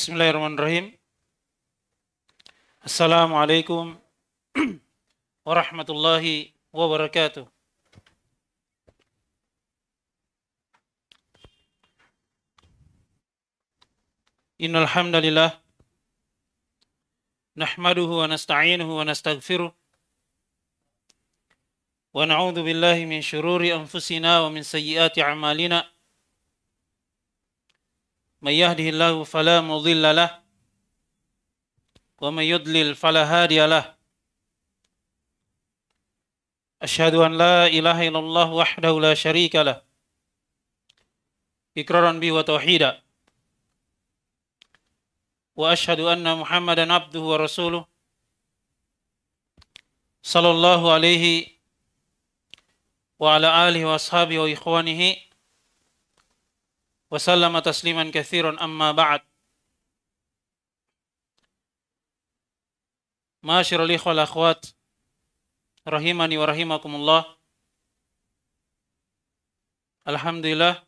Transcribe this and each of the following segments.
Bismillahirrahmanirrahim. Assalamualaikum warahmatullahi wabarakatuh. Innal hamdalillah wa nasta'inuhu wa nastaghfiruh wa na'udzu billahi min shururi anfusina wa min a'malina. من يهده الله فلا مضل له ومن يضلل فلا هادي له أشهد أن لا إله إلا الله وحده لا شريك له إقرارا به وتوحيدا وأشهد أن محمدا عبده ورسوله صلى الله عليه وعلى آله وأصحابه وإخوانه وسلم تسليما كثيرا أما بعد معاشر الإخوة والأخوات رحمني ورحمكم الله Alhamdulillah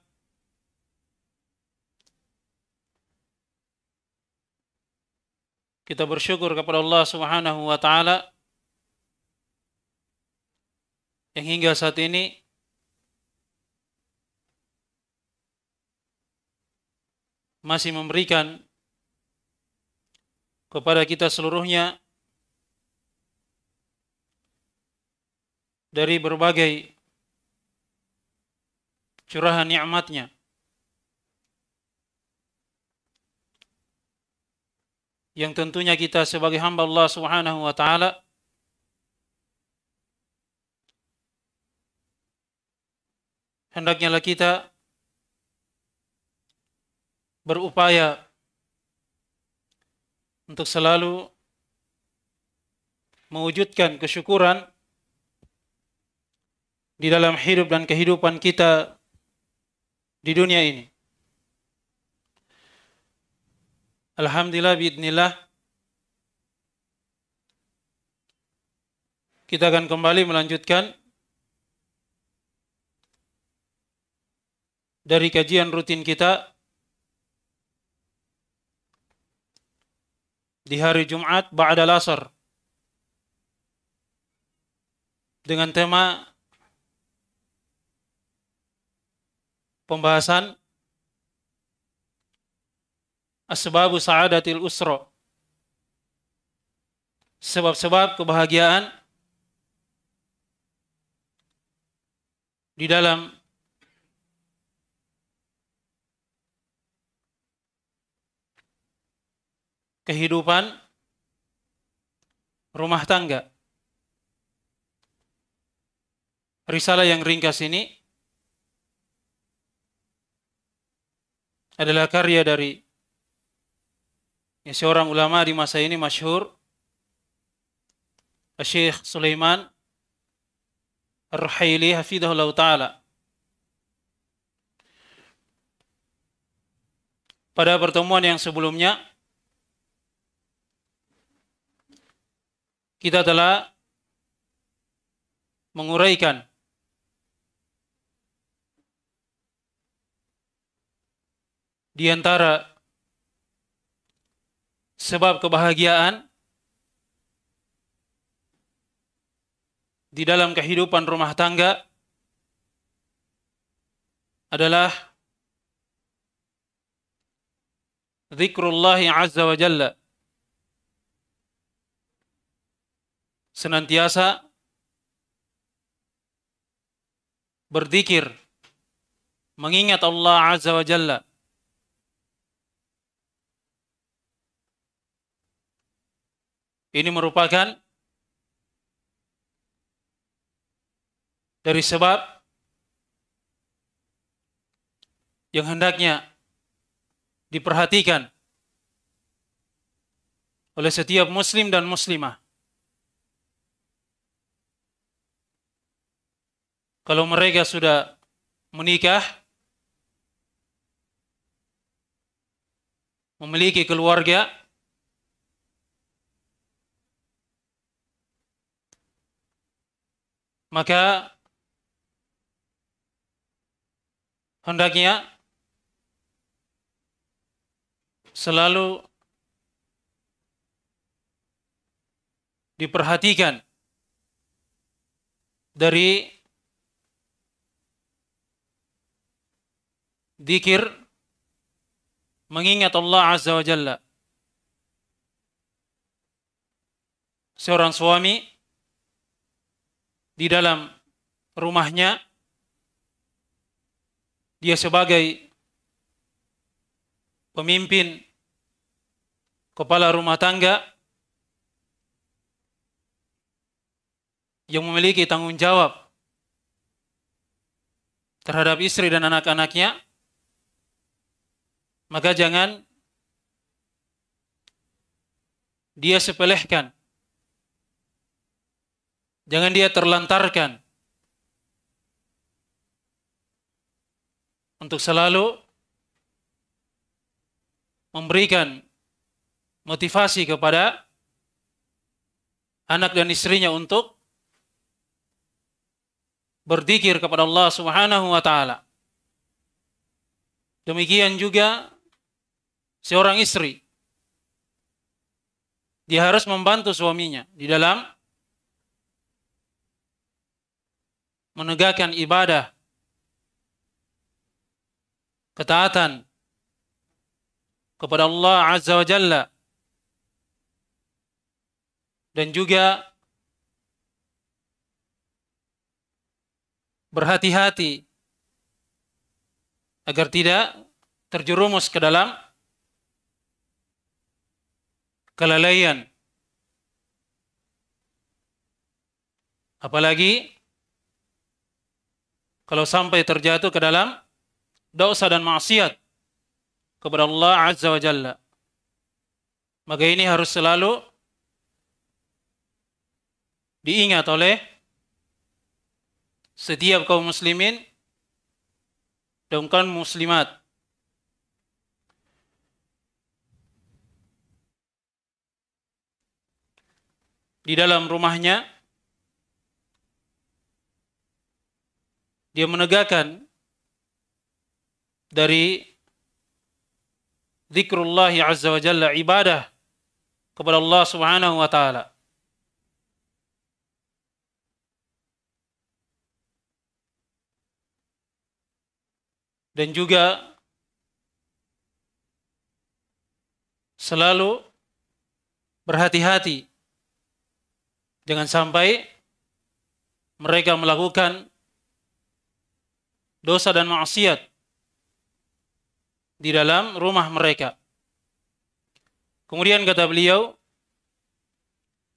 kita bersyukur kepada Allah Subhanahu wa taala yang hingga saat ini masih memberikan kepada kita seluruhnya dari berbagai curahan nikmatnya. Yang tentunya kita sebagai hamba Allah Subhanahu wa taala hendaknya kita berupaya untuk selalu mewujudkan kesyukuran di dalam hidup dan kehidupan kita di dunia ini. Alhamdulillah biidnillah kita akan kembali melanjutkan dari kajian rutin kita di hari Jumat ba'da lasar dengan tema pembahasan asbabu sa'adatil usra. Sebab-sebab kebahagiaan di dalam kehidupan rumah tangga. Risalah yang ringkas ini adalah karya dari ya, seorang ulama di masa ini masyhur Syekh Sulaiman Ar-Ruhaili hafidahullah taala. Pada pertemuan yang sebelumnya kita telah menguraikan. Di antara sebab kebahagiaan di dalam kehidupan rumah tangga adalah zikrullah azza wa jalla senantiasa berzikir mengingat Allah Azza wa Jalla. Ini merupakan dari sebab yang hendaknya diperhatikan oleh setiap muslim dan muslimah kalau mereka sudah menikah, memiliki keluarga, maka hendaknya selalu diperhatikan dari dikir mengingat Allah Azza wa Jalla. Seorang suami di dalam rumahnya dia sebagai pemimpin kepala rumah tangga yang memiliki tanggung jawab terhadap istri dan anak-anaknya, maka jangan dia sepelehkan. Jangan dia terlantarkan untuk selalu memberikan motivasi kepada anak dan istrinya untuk berzikir kepada Allah Subhanahu wa taala. Demikian juga seorang istri dia harus membantu suaminya di dalam menegakkan ibadah ketaatan kepada Allah Azza wa Jalla dan juga berhati-hati agar tidak terjerumus ke dalam kelalaian. Apalagi kalau sampai terjatuh ke dalam dosa dan maksiat kepada Allah Azza wa Jalla. Maka ini harus selalu diingat oleh setiap kaum muslimin dan kaum muslimat. Di dalam rumahnya, dia menegakkan dari zikrullah azza wa jalla ibadah kepada Allah Subhanahu wa taala. dan juga selalu berhati-hati jangan sampai mereka melakukan dosa dan maksiat di dalam rumah mereka. Kemudian kata beliau,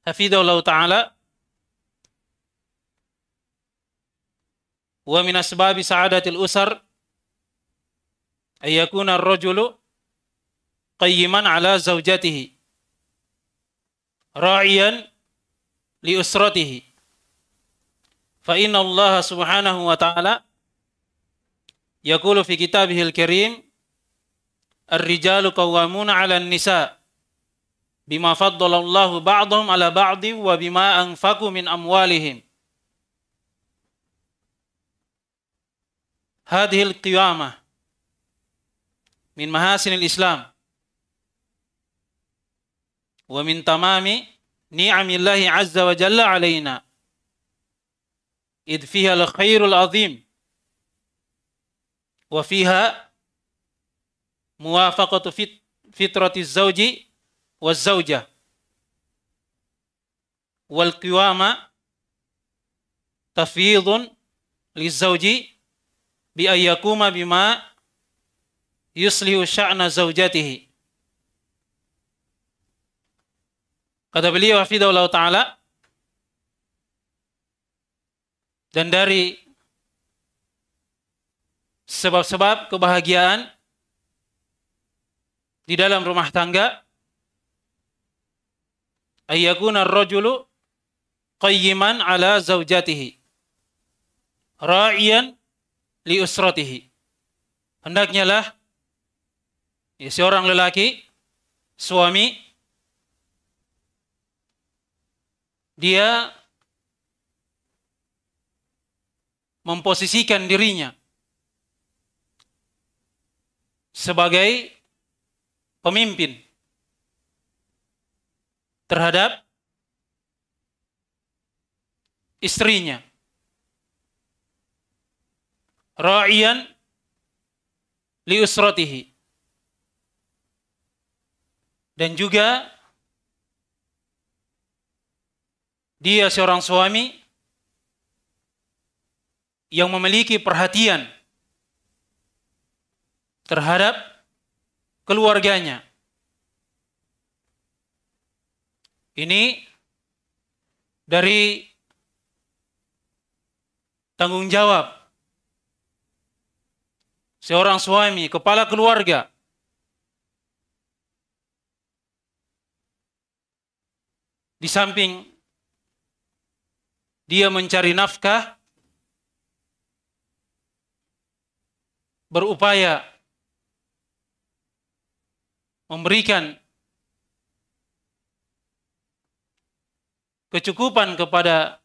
Hafidhullah Ta'ala, wa min asbabi sa'adatil usar ayakuna ar-rajulu qayyiman ala zawjatihi ra'iyan li usratihi fa inna Allah subhanahu wa ta'ala yaqulu fi kitabih al-karim ar-rijalu qawwamuna 'ala an-nisa bima faddala Allah ba'dahum 'ala ba'din wa bima anfaqu min amwalihim. Hadhihi al-qiyamah min mahasinil Islam wa ni'amillahi azza wa jalla alaina id fiha al-khairul azim wa fiha muwafaqatu fit fitrati zawji wa zawja wal qiwama tafyidun lizawji bi ayyakuma bima yuslihu sya'na zaujatihi. Kata beliau hafidhahullah ta'ala. Dan dari sebab-sebab kebahagiaan di dalam rumah tangga ayyakuna ar-rajulu qayyiman ala zaujatihi ra'iyan li usratihi. Hendaknya lah ya, seorang lelaki, suami, dia memposisikan dirinya sebagai pemimpin terhadap istrinya. Ra'iyan li usratihi. Dan juga dia seorang suami yang memiliki perhatian terhadap keluarganya. Ini dari tanggung jawab seorang suami, kepala keluarga. Di samping dia mencari nafkah, berupaya memberikan kecukupan kepada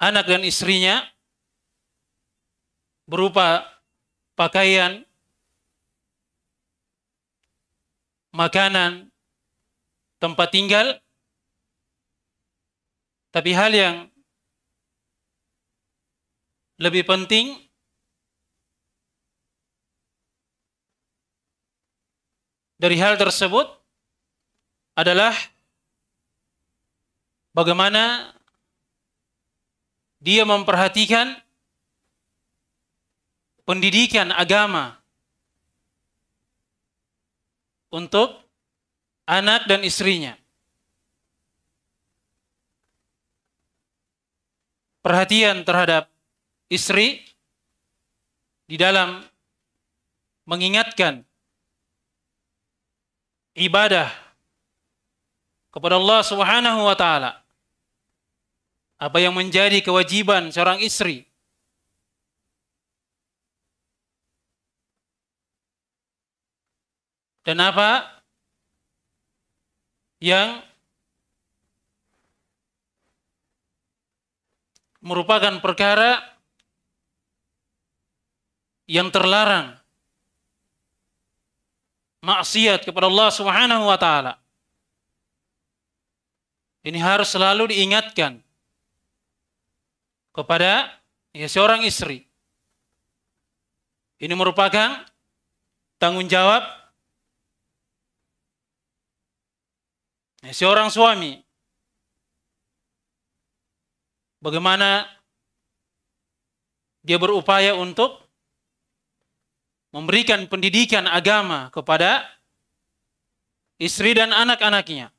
anak dan istrinya berupa pakaian, makanan, tempat tinggal, tapi hal yang lebih penting dari hal tersebut adalah bagaimana dia memperhatikan pendidikan agama untuk anak dan istrinya. Perhatian terhadap istri di dalam mengingatkan ibadah kepada Allah Subhanahu wa taala. Apa yang menjadi kewajiban seorang istri? Dan apa yang merupakan perkara yang terlarang maksiat kepada Allah Subhanahu wa taala. Ini harus selalu diingatkan kepada ya, seorang istri. Ini merupakan tanggung jawab ya, seorang suami. Bagaimana dia berupaya untuk memberikan pendidikan agama kepada istri dan anak-anaknya.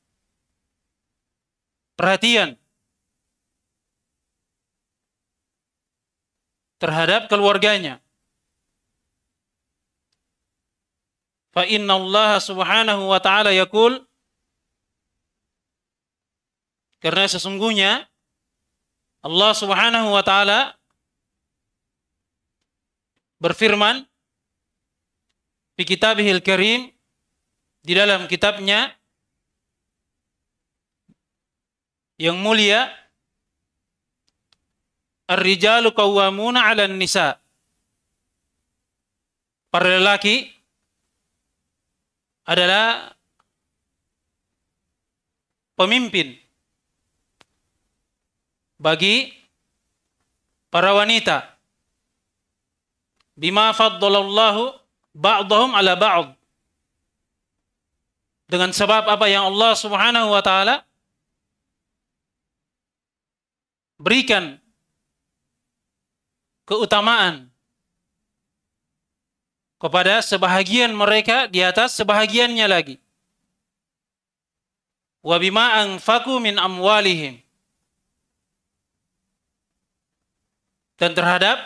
Perhatian terhadap keluarganya. Fa inna Allah subhanahu wa ta'ala yakul karena sesungguhnya Allah subhanahu wa ta'ala berfirman di kitabihil karim di dalam kitabnya yang mulia Ar-rijalu qawwamuna 'alan nisa. Para lelaki adalah pemimpin bagi para wanita. Bima faddalallahu ba'dahum ala ba'd. Dengan sebab apa yang Allah Subhanahu wa taala berikan keutamaan kepada sebahagian mereka di atas sebahagiannya lagi. Wa bima anfaku min amwalihim. Dan terhadap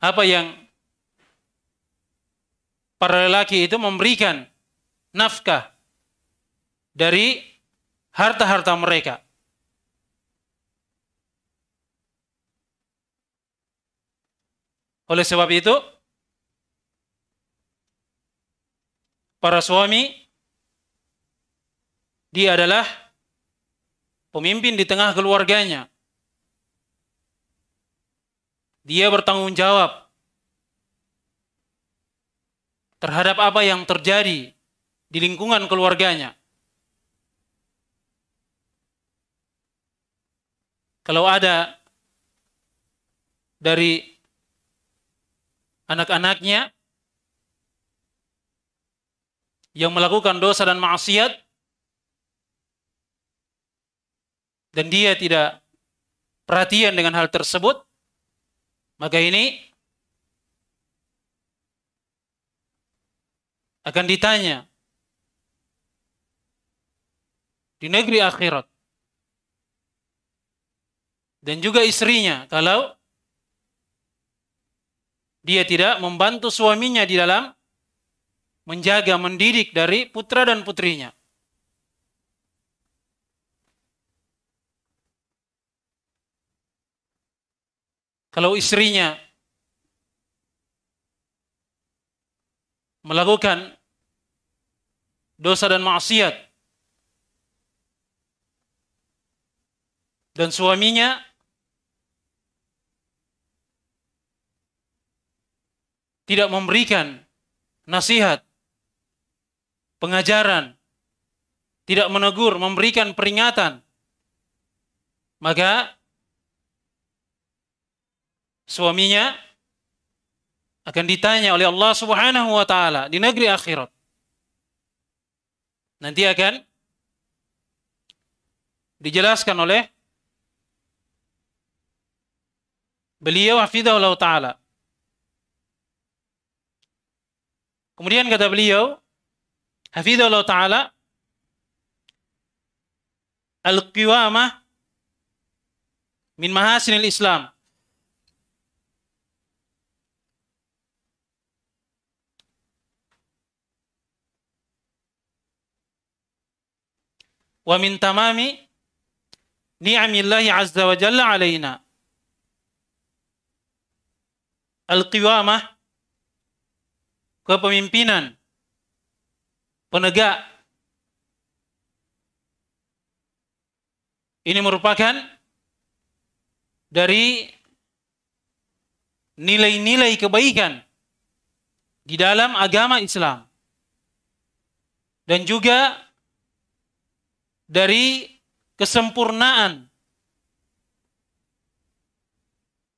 apa yang para lelaki itu memberikan nafkah dari harta-harta mereka. Oleh sebab itu, para suami dia adalah pemimpin di tengah keluarganya. Dia bertanggung jawab terhadap apa yang terjadi di lingkungan keluarganya. Kalau ada dari anak-anaknya yang melakukan dosa dan maksiat dan dia tidak perhatian dengan hal tersebut, maka ini akan ditanya di negeri akhirat dan juga istrinya kalau dia tidak membantu suaminya di dalam menjaga, mendidik dari putra dan putrinya. Kalau istrinya melakukan dosa dan maksiat dan suaminya tidak memberikan nasihat, pengajaran, tidak menegur, memberikan peringatan, maka suaminya akan ditanya oleh Allah Subhanahu wa taala di negeri akhirat. Nanti akan dijelaskan oleh beliau hafizahullah taala Kemudian kata beliau, Hafizullah Ta'ala, Al-Qiwamah min mahasinil Islam. Wa min tamami ni'amillahi azza wa jalla alaina. Al-Qiwamah kepemimpinan penegak ini merupakan dari nilai-nilai kebaikan di dalam agama Islam dan juga dari kesempurnaan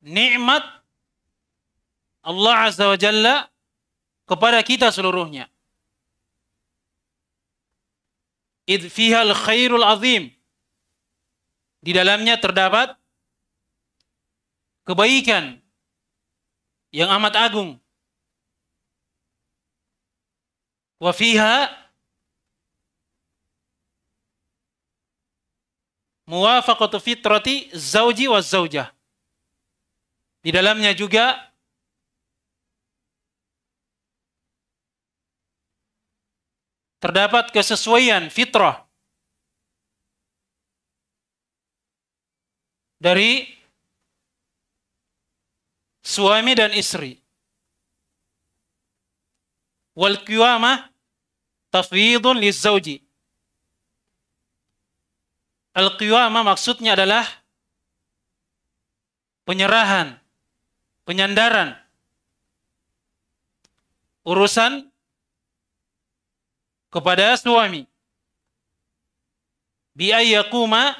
nikmat Allah Azza wa Jalla kepada kita seluruhnya. Id fihal khairul azim. Di dalamnya terdapat kebaikan yang amat agung. Wa fiha muwafaqatu fitrati zauji wa zaujah. Di dalamnya juga terdapat kesesuaian fitrah dari suami dan istri. Wal qiyamah tafwidun lizauji. Al qiyamah maksudnya adalah penyerahan, penyandaran urusan kepada suami. Bi ayyakuma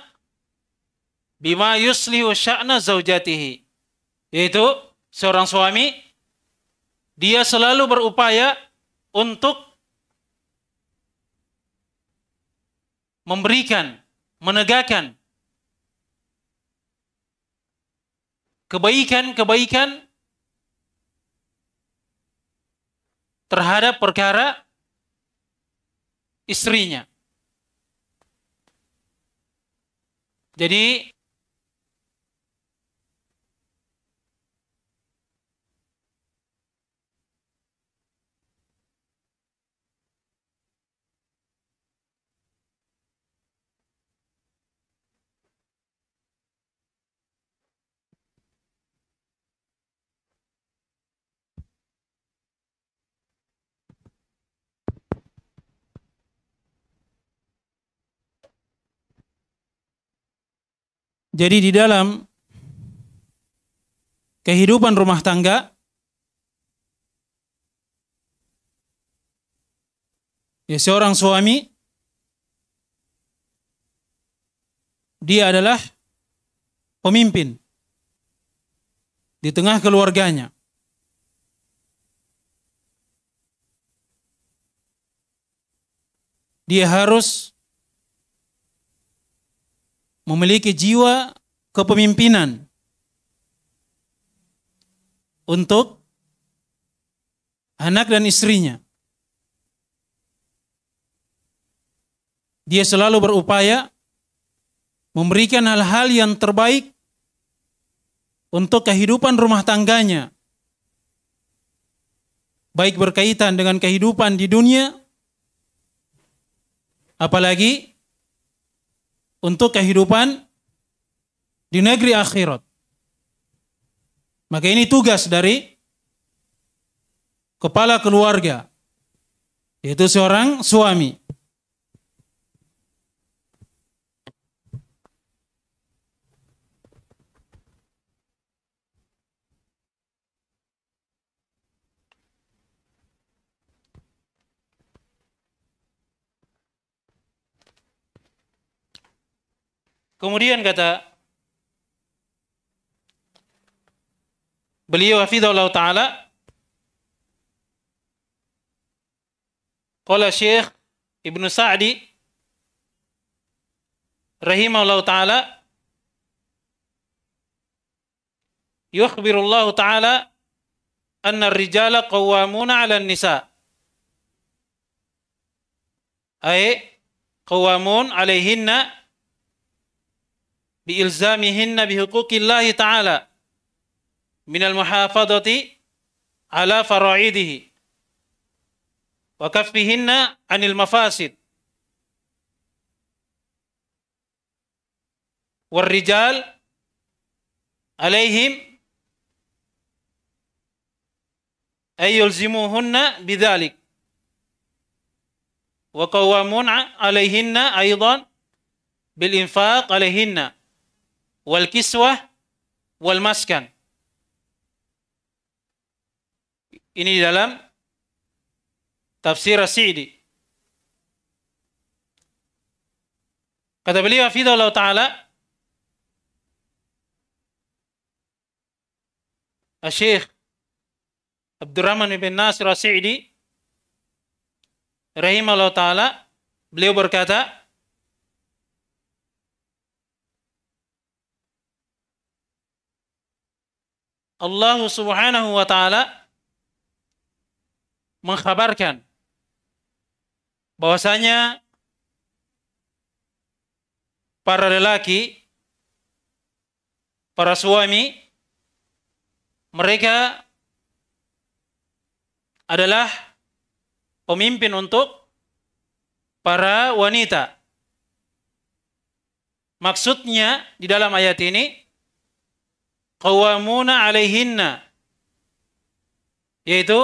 bima yuslihu sya'na zaujatihi yaitu seorang suami dia selalu berupaya untuk memberikan menegakkan kebaikan-kebaikan terhadap perkara istrinya. Jadi Jadi di dalam kehidupan rumah tangga Ya seorang suami dia adalah pemimpin di tengah keluarganya. Dia harus memiliki jiwa kepemimpinan untuk anak dan istrinya. Dia selalu berupaya memberikan hal-hal yang terbaik untuk kehidupan rumah tangganya. Baik berkaitan dengan kehidupan di dunia, apalagi untuk kehidupan di negeri akhirat. Maka ini tugas dari kepala keluarga, yaitu seorang suami. Kemudian kata beliau hafizahullah taala qala Syekh Ibnu Sa'di rahimahullah taala yukhbirullah taala anna ar-rijala qawwamuna 'ala an-nisa. Ay qawwamun 'alayhinna بإلزامهن بحقوق الله تعالى من المحافظة على فرائده وكفهن عن المفاسد. والرجال عليهم أن يلزموهن بذلك. وقوامون عليهن أيضا بالإنفاق عليهن. Wal kiswah wal maskan. Ini di dalam tafsir As-Sa'di. Kata beliau Allah taala Syekh Abdurrahman bin Nasir As-Sa'di rahimahullah taala beliau berkata Allah Subhanahu wa taala mengkhabarkan bahwasanya para lelaki para suami mereka adalah pemimpin untuk para wanita. Maksudnya di dalam ayat ini qawamuna alaihinna. Yaitu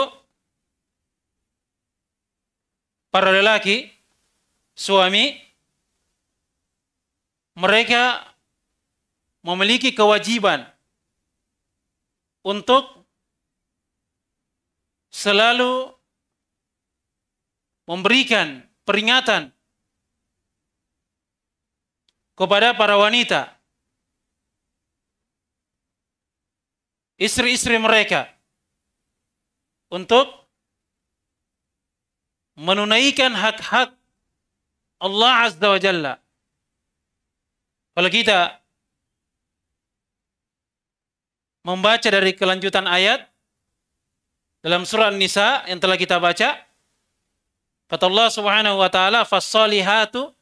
para lelaki suami mereka memiliki kewajiban untuk selalu memberikan peringatan kepada para wanita istri-istri mereka untuk menunaikan hak-hak Allah Azza wa Jalla. Kalau kita membaca dari kelanjutan ayat dalam surah An-Nisa yang telah kita baca, kata Allah Subhanahu wa taala, "Fas-salihatu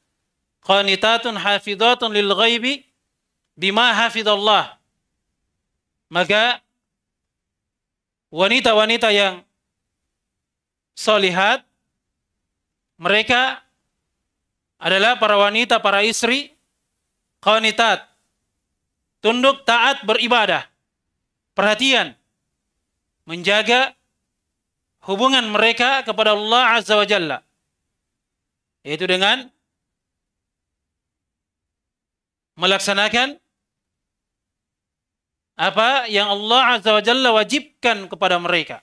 qanitatun hafizatun lil ghaibi bima hafidallah." Maka wanita-wanita yang solihat, mereka adalah para wanita, para istri, qanitat, tunduk taat beribadah, perhatian, menjaga hubungan mereka kepada Allah Azza wa Jalla. Yaitu dengan melaksanakan apa yang Allah Azza wa Jalla wajibkan kepada mereka.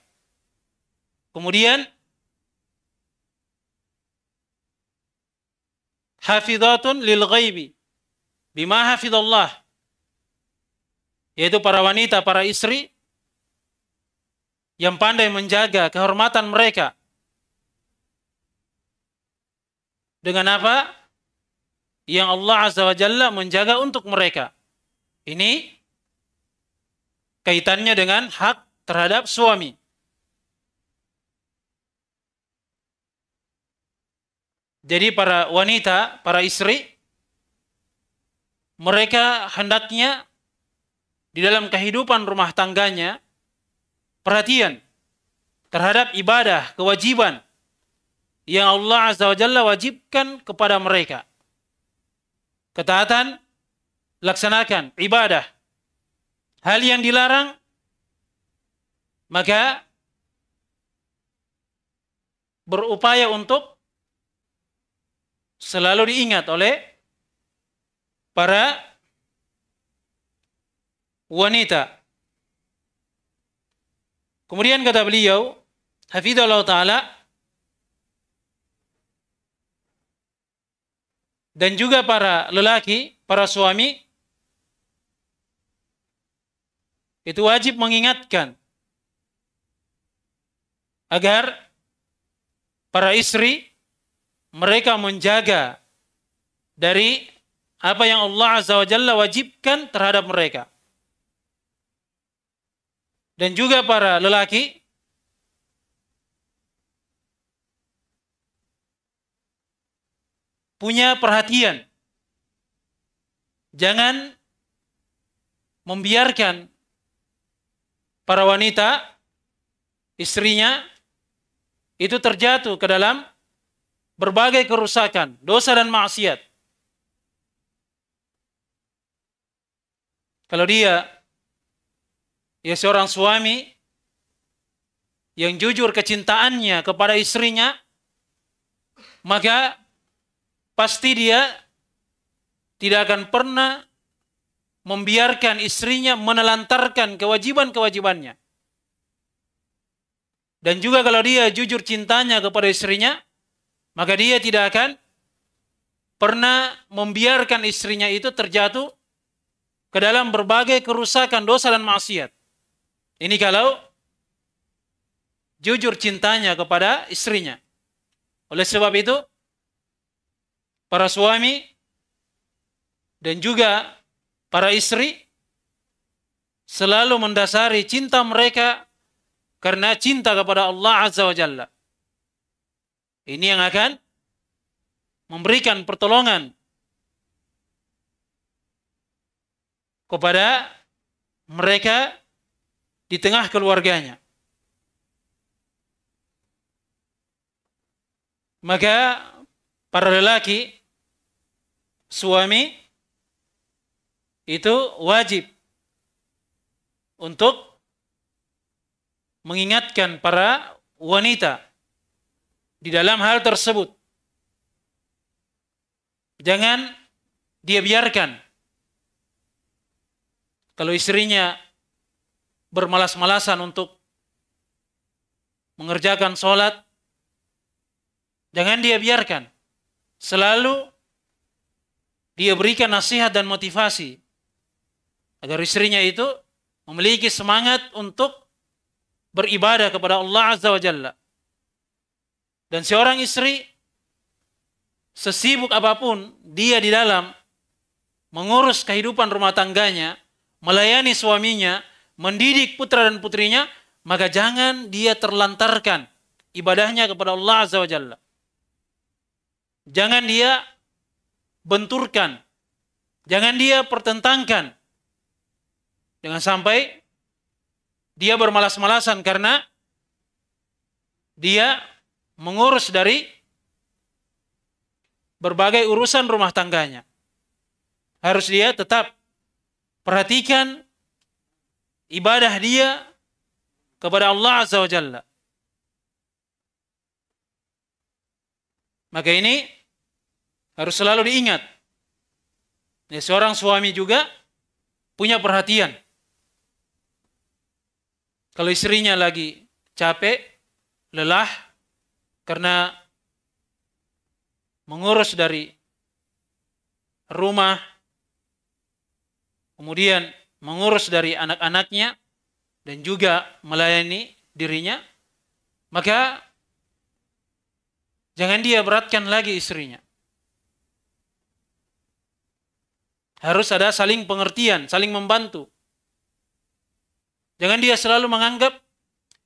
Kemudian hafizatun lil ghaibi bima hafizallah yaitu para wanita, para istri yang pandai menjaga kehormatan mereka. Dengan apa? Yang Allah Azza wa Jalla menjaga untuk mereka. Ini kaitannya dengan hak terhadap suami. Jadi para wanita, para istri, mereka hendaknya di dalam kehidupan rumah tangganya perhatian terhadap ibadah, kewajiban yang Allah Azza wa Jalla wajibkan kepada mereka. Ketaatan, laksanakan ibadah. Hal yang dilarang, maka berupaya untuk selalu diingat oleh para wanita. Kemudian kata beliau, Hafidhullah Ta'ala, dan juga para lelaki, para suami, itu wajib mengingatkan agar para istri mereka menjaga dari apa yang Allah Azza wa Jalla wajibkan terhadap mereka dan juga para lelaki punya perhatian. Jangan membiarkan para wanita istrinya itu terjatuh ke dalam berbagai kerusakan, dosa dan maksiat. Kalau dia ya seorang suami yang jujur kecintaannya kepada istrinya, maka pasti dia tidak akan pernah membiarkan istrinya menelantarkan kewajiban-kewajibannya. Dan juga kalau dia jujur cintanya kepada istrinya, maka dia tidak akan pernah membiarkan istrinya itu terjatuh ke dalam berbagai kerusakan dosa dan maksiat. Ini kalau jujur cintanya kepada istrinya. Oleh sebab itu, para suami dan juga para istri selalu mendasari cinta mereka karena cinta kepada Allah Azza wa Jalla. Ini yang akan memberikan pertolongan kepada mereka di tengah keluarganya. Maka para lelaki suami itu wajib untuk mengingatkan para wanita di dalam hal tersebut. Jangan dia biarkan kalau istrinya bermalas-malasan untuk mengerjakan sholat, jangan dia biarkan. Selalu dia berikan nasihat dan motivasi agar istrinya itu memiliki semangat untuk beribadah kepada Allah Azza wa Jalla. Dan seorang istri sesibuk apa pun dia di dalam mengurus kehidupan rumah tangganya, melayani suaminya, mendidik putra dan putrinya, maka jangan dia terlantarkan ibadahnya kepada Allah Azza wa Jalla. Jangan dia benturkan. Jangan dia pertentangkan. Jangan sampai dia bermalas-malasan karena dia mengurus dari berbagai urusan rumah tangganya. Harus dia tetap perhatikan ibadah dia kepada Allah Azza wa Jalla. Maka ini harus selalu diingat. Ya, seorang suami juga punya perhatian. Kalau istrinya lagi capek, lelah, karena mengurus dari rumah, kemudian mengurus dari anak-anaknya, dan juga melayani dirinya, maka jangan dia beratkan lagi istrinya. Harus ada saling pengertian, saling membantu. Jangan dia selalu menganggap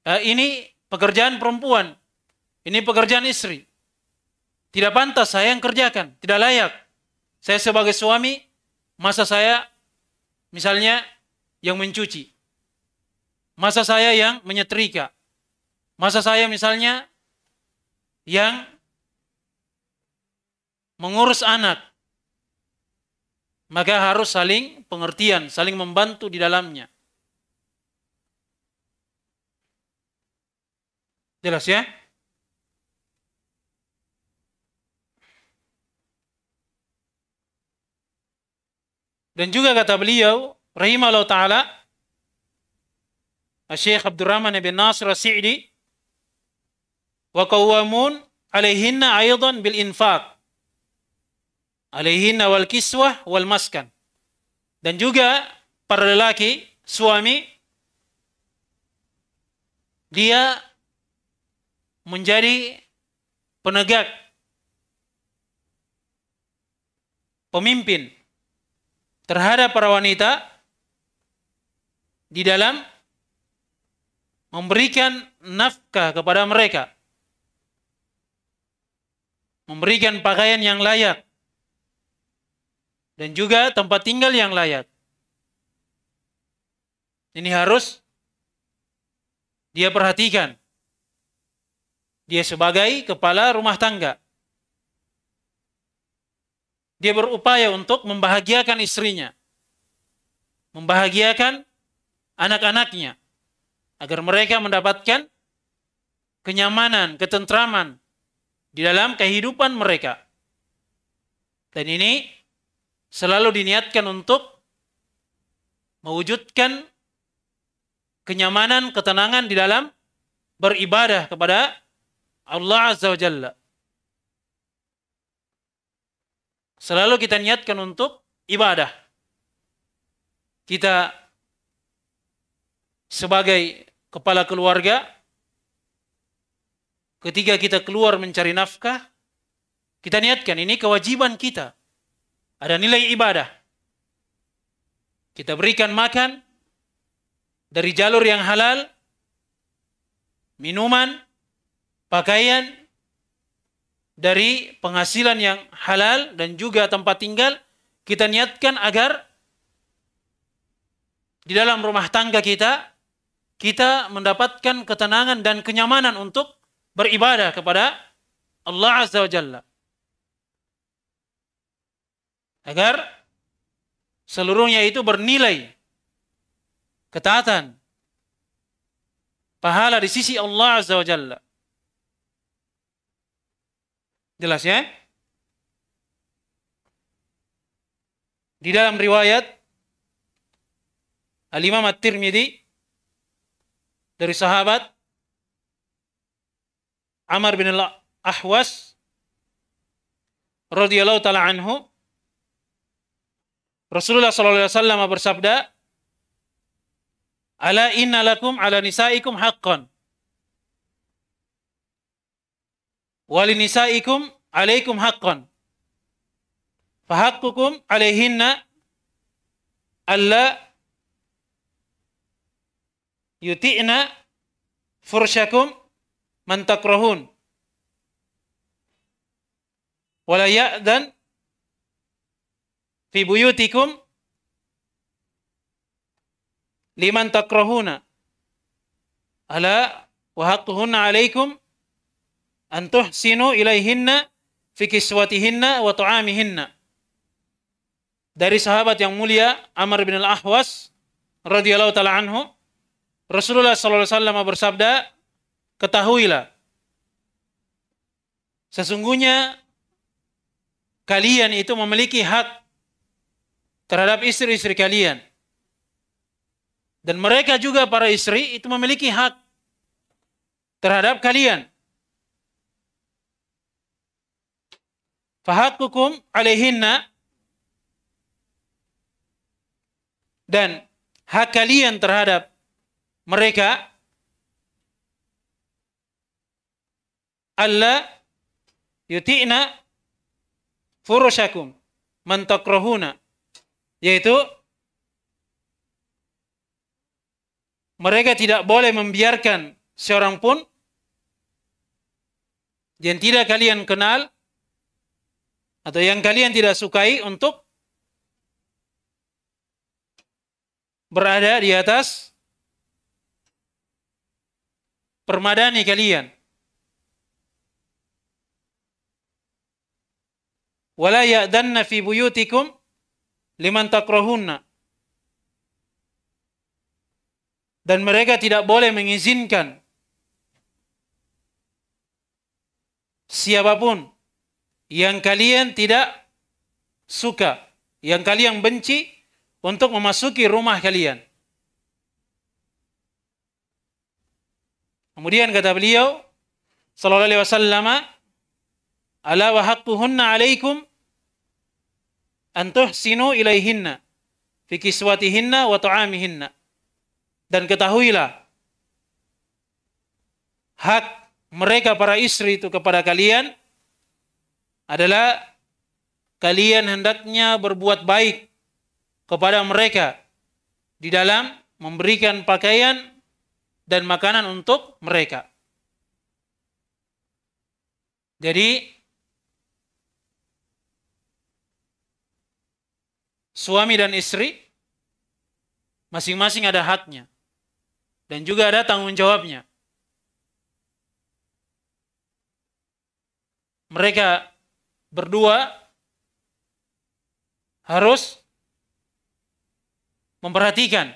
e, ini pekerjaan perempuan, ini pekerjaan istri. Tidak pantas saya yang kerjakan, tidak layak. Saya sebagai suami, masa saya misalnya yang mencuci. Masa saya yang menyetrika. Masa saya misalnya yang mengurus anak maka harus saling pengertian, saling membantu di dalamnya. Jelas ya? Dan juga kata beliau, rahimahullah ta'ala, Syekh Abdurrahman bin Nasir As-Sa'idi, wa qawwamun alaihinna aydan bil infaq alaihinna wal kiswah wal maskan. Dan juga para lelaki, suami, dia menjadi penegak, pemimpin terhadap para wanita di dalam memberikan nafkah kepada mereka, memberikan pakaian yang layak, dan juga tempat tinggal yang layak. Ini harus dia perhatikan. Dia sebagai kepala rumah tangga. Dia berupaya untuk membahagiakan istrinya. Membahagiakan anak-anaknya. Agar mereka mendapatkan kenyamanan, ketentraman di dalam kehidupan mereka. Dan ini selalu diniatkan untuk mewujudkan kenyamanan, ketenangan di dalam beribadah kepada Allah Azza wa Jalla. Selalu kita niatkan untuk ibadah. Kita sebagai kepala keluarga, ketika kita keluar mencari nafkah, kita niatkan ini kewajiban kita ada nilai ibadah. Kita berikan makan dari jalur yang halal, minuman, pakaian, dari penghasilan yang halal dan juga tempat tinggal, kita niatkan agar di dalam rumah tangga kita, kita mendapatkan ketenangan dan kenyamanan untuk beribadah kepada Allah Azza wa Jalla agar seluruhnya itu bernilai ketaatan pahala di sisi Allah Azza wa Jalla. Jelas ya? Di dalam riwayat Al-Imam At-Tirmidzi dari sahabat Amr bin Al-Ahwas radhiyallahu taala anhu Rasulullah SAW bersabda, Ala inna lakum ala nisaikum haqqan. Wali nisaikum alaikum haqqan. Fahaqqukum alaihinna alla yuti'na fursyakum man takrahun. Wala ya'dan fi buyutikum liman takrahuna ala wa haqquhunna alaikum an tuhsinu ilaihinna fi kiswatihinna wa tu'amihinna dari sahabat yang mulia Amr bin al-Ahwas radhiyallahu taala anhu Rasulullah sallallahu alaihi wasallam bersabda ketahuilah sesungguhnya kalian itu memiliki hak terhadap istri-istri kalian. Dan mereka juga para istri itu memiliki hak terhadap kalian. Fahakukum alaihinna. Dan hak kalian terhadap mereka alla yuti'na furushakum man takrahuna yaitu mereka tidak boleh membiarkan seorang pun yang tidak kalian kenal atau yang kalian tidak sukai untuk berada di atas permadani kalian. Wala ya'danna fi buyutikum liman takrahunna. Dan mereka tidak boleh mengizinkan siapa pun yang kalian tidak suka, yang kalian benci untuk memasuki rumah kalian. Kemudian kata beliau sallallahu alaihi wasallam, "Ala wa haqquhunna 'alaikum an tuhsinu ilaihinna fi kiswatihinna wa ta'amihinna." Dan ketahuilah hak mereka para istri itu kepada kalian adalah kalian hendaknya berbuat baik kepada mereka di dalam memberikan pakaian dan makanan untuk mereka. Jadi suami dan istri masing-masing ada haknya dan juga ada tanggung jawabnya. Mereka berdua harus memperhatikan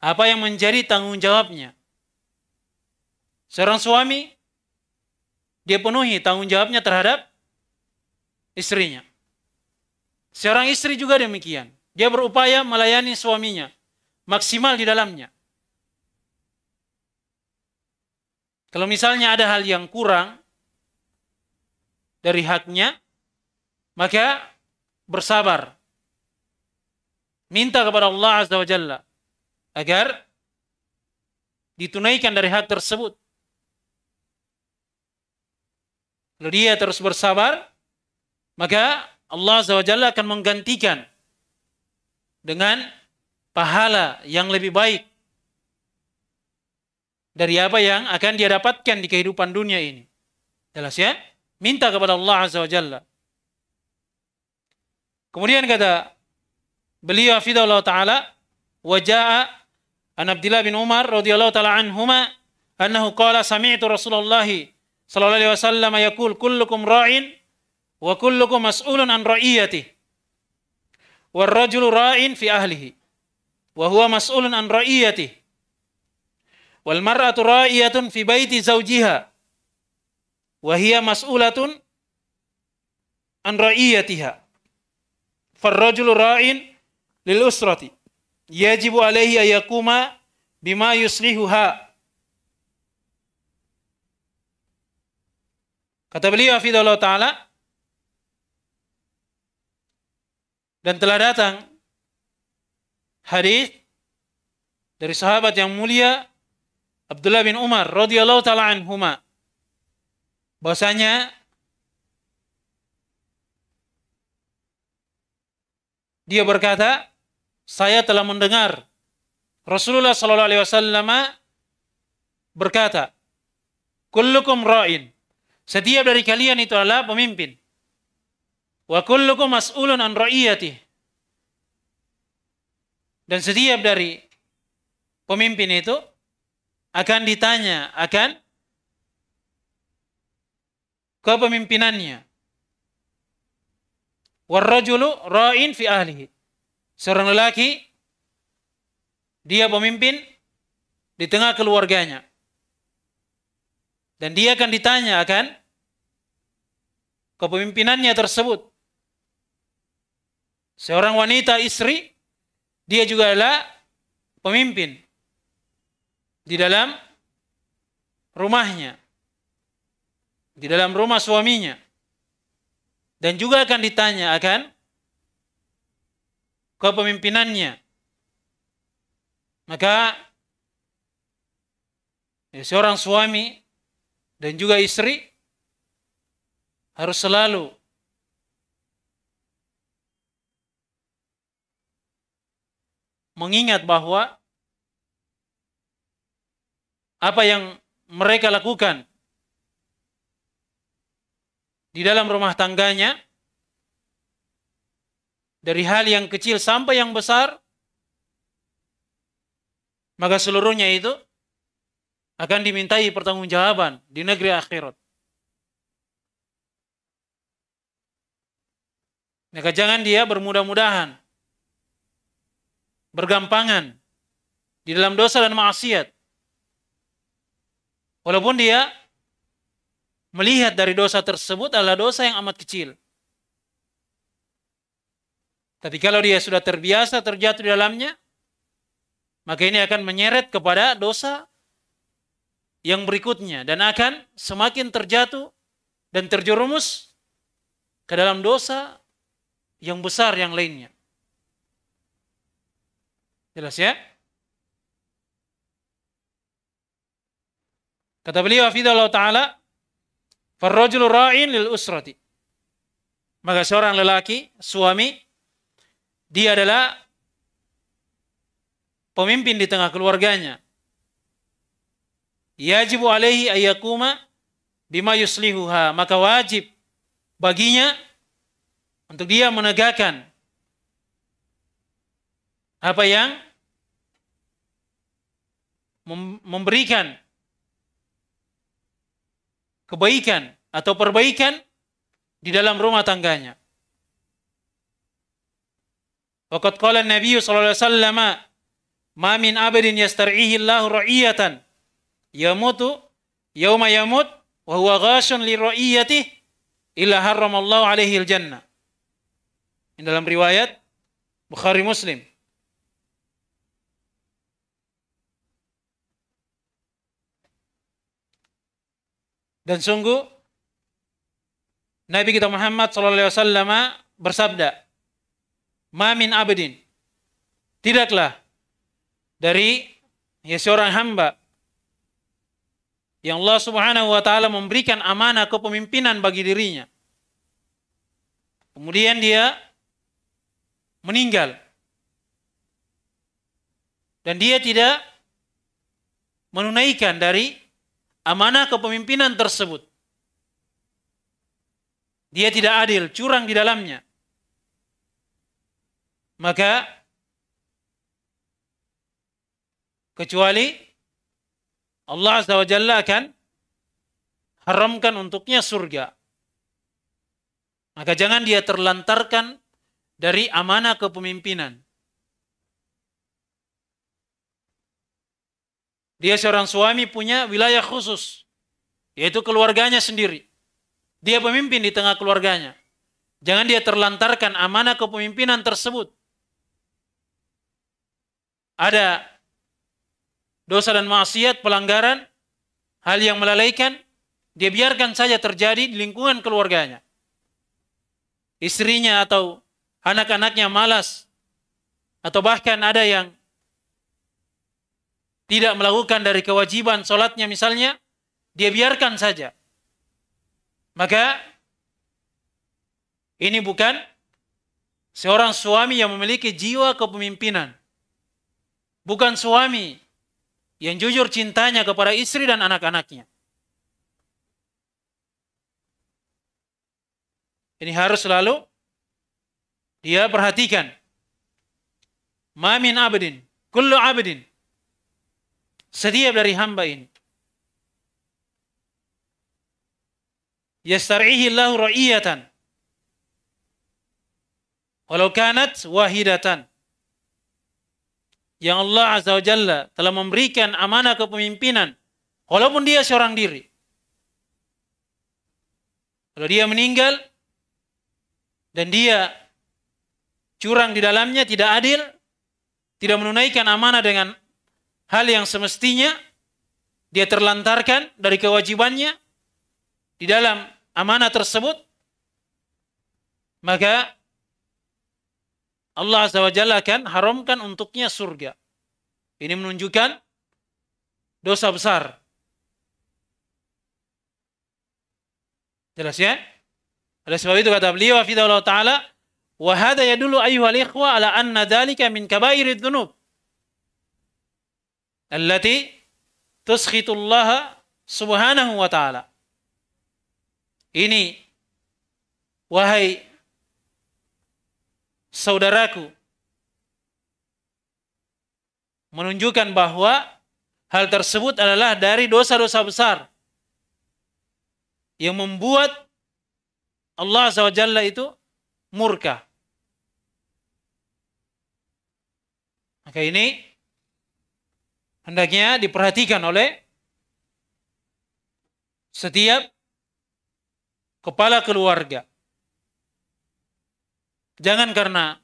apa yang menjadi tanggung jawabnya. Seorang suami dia penuhi tanggung jawabnya terhadap istrinya. Seorang istri juga demikian. Dia berupaya melayani suaminya maksimal di dalamnya. Kalau misalnya ada hal yang kurang dari haknya, maka bersabar. Minta kepada Allah Azza wa Jalla agar ditunaikan dari hak tersebut. Kalau dia terus bersabar, maka Allah Azza wa Jalla akan menggantikan dengan pahala yang lebih baik dari apa yang akan dia dapatkan di kehidupan dunia ini. Jelas ya? Minta kepada Allah Azza wa Jalla. Kemudian kata beliau Fidullah Ta'ala, Waja'a Abdullah bin Umar radhiyallahu ta'ala anhuma annahu qala sami'tu Rasulullah sallallahu alaihi wasallam yaqul kullukum ra'in wa kullukum mas'ulun an ra'iyatihi wal rajulu ra'in fi ahlihi wa huwa mas'ulun an ra'iyatihi wal mar'atu ra'iyatun fi baiti wa hiya mas'ulatun an ra'iyatiha. Farrajulu ra'in lil usrati. Yajibu alaihi ayakuma bima yuslihuha kata beliau hafizallahu taala dan telah datang hadis dari sahabat yang mulia Abdullah bin Umar radhiyallahu taala anhuma bahwasanya dia berkata saya telah mendengar Rasulullah sallallahu alaihi wasallam berkata kullukum ra'in setiap dari kalian itu adalah pemimpin. Wa kullukum mas'ulun an ra'iyatih dan setiap dari pemimpin itu akan ditanya akan kepemimpinannya. Warrajulu ra'in fi ahlihi. Seorang lelaki dia pemimpin di tengah keluarganya. Dan dia akan ditanya akan kepemimpinannya tersebut. Seorang wanita istri dia juga adalah pemimpin di dalam rumahnya, di dalam rumah suaminya, dan juga akan ditanya akan kepemimpinannya. Maka ya, seorang suami dan juga istri harus selalu mengingat bahwa apa yang mereka lakukan di dalam rumah tangganya dari hal yang kecil sampai yang besar maka seluruhnya itu akan dimintai pertanggungjawaban di negeri akhirat. Maka jangan dia bermudah-mudahan, bergampangan di dalam dosa dan maksiat. Walaupun dia melihat dari dosa tersebut adalah dosa yang amat kecil. Tapi kalau dia sudah terbiasa terjatuh di dalamnya, maka ini akan menyeret kepada dosa yang berikutnya dan akan semakin terjatuh dan terjerumus ke dalam dosa yang besar yang lainnya. Jelas ya? Kata beliau Hafizallah Ta'ala, Farrajulu ra'in lil usrati. Maka seorang lelaki, suami, dia adalah pemimpin di tengah keluarganya. Yajibu alaihi ayyakuma bima yuslihuha. Maka wajib baginya untuk dia menegakkan apa yang memberikan kebaikan atau perbaikan di dalam rumah tangganya. Waqad qala Nabi sallallahu alaihi wasallam, "Ma min abdin yastar'ihi Allah ra'iyatan yamutu yauma yamut wa huwa ghashun li ra'iyatihi illa harramallahu alaihi al-jannah." Dalam riwayat Bukhari Muslim. Dan sungguh Nabi kita Muhammad SAW bersabda, "Mamin abdin tidaklah dari ya seorang hamba yang Allah Subhanahu wa taala memberikan amanah kepemimpinan bagi dirinya. Kemudian dia meninggal. Dan dia tidak menunaikan dari amanah kepemimpinan tersebut. Dia tidak adil, curang di dalamnya. Maka kecuali Allah Azza wa Jalla akan haramkan untuknya surga. Maka jangan dia terlantarkan dari amanah kepemimpinan. Dia seorang suami punya wilayah khusus, yaitu keluarganya sendiri. Dia pemimpin di tengah keluarganya. Jangan dia terlantarkan amanah kepemimpinan tersebut. Ada dosa dan maksiat, pelanggaran, hal yang melalaikan, dia biarkan saja terjadi di lingkungan keluarganya. Istrinya atau anak-anaknya malas, atau bahkan ada yang tidak melakukan dari kewajiban sholatnya misalnya, dia biarkan saja. Maka ini bukan seorang suami yang memiliki jiwa kepemimpinan. Bukan suami yang jujur cintanya kepada istri dan anak-anaknya. Ini harus selalu dia perhatikan. Mamin abdin, kullu abdin. Setiap dari hamba ini. Yastar'ihi Allah ra'iyatan. Walau kanat wahidatan. Yang Allah Azza wa Jalla telah memberikan amanah kepemimpinan. Walaupun dia seorang diri. Kalau dia meninggal dan dia curang di dalamnya, tidak adil, tidak menunaikan amanah dengan hal yang semestinya dia terlantarkan dari kewajibannya di dalam amanah tersebut, maka Allah Azza wa Jalla akan haramkan untuknya surga. Ini menunjukkan dosa besar. Jelas ya? Oleh sebab itu kata beliau Allah taala hadha yadullu ayyuhal ikhwa ala anna dhalika min kabairid dhunub allati tuskhitullah subhanahu wa ta'ala. Ini wahai saudaraku menunjukkan bahwa hal tersebut adalah dari dosa-dosa besar yang membuat Allah SWT itu murka. Maka ini hendaknya diperhatikan oleh setiap kepala keluarga. Jangan karena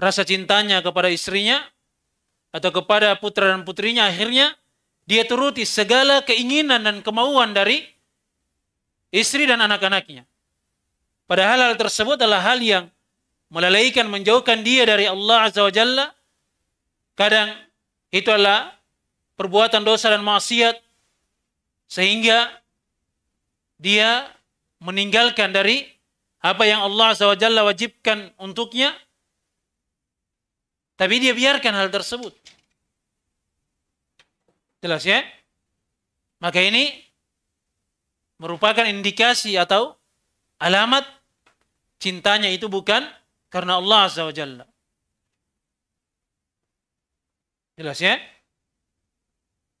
rasa cintanya kepada istrinya atau kepada putra dan putrinya akhirnya dia turuti segala keinginan dan kemauan dari istri dan anak-anaknya. Padahal hal tersebut adalah hal yang melalaikan menjauhkan dia dari Allah Azza wa Jalla. Kadang itu adalah perbuatan dosa dan maksiat sehingga dia meninggalkan dari apa yang Allah SWT wajibkan untuknya, tapi dia biarkan hal tersebut. Jelas ya? Maka ini merupakan indikasi atau alamat cintanya itu bukan karena Allah SWT. Jelas ya?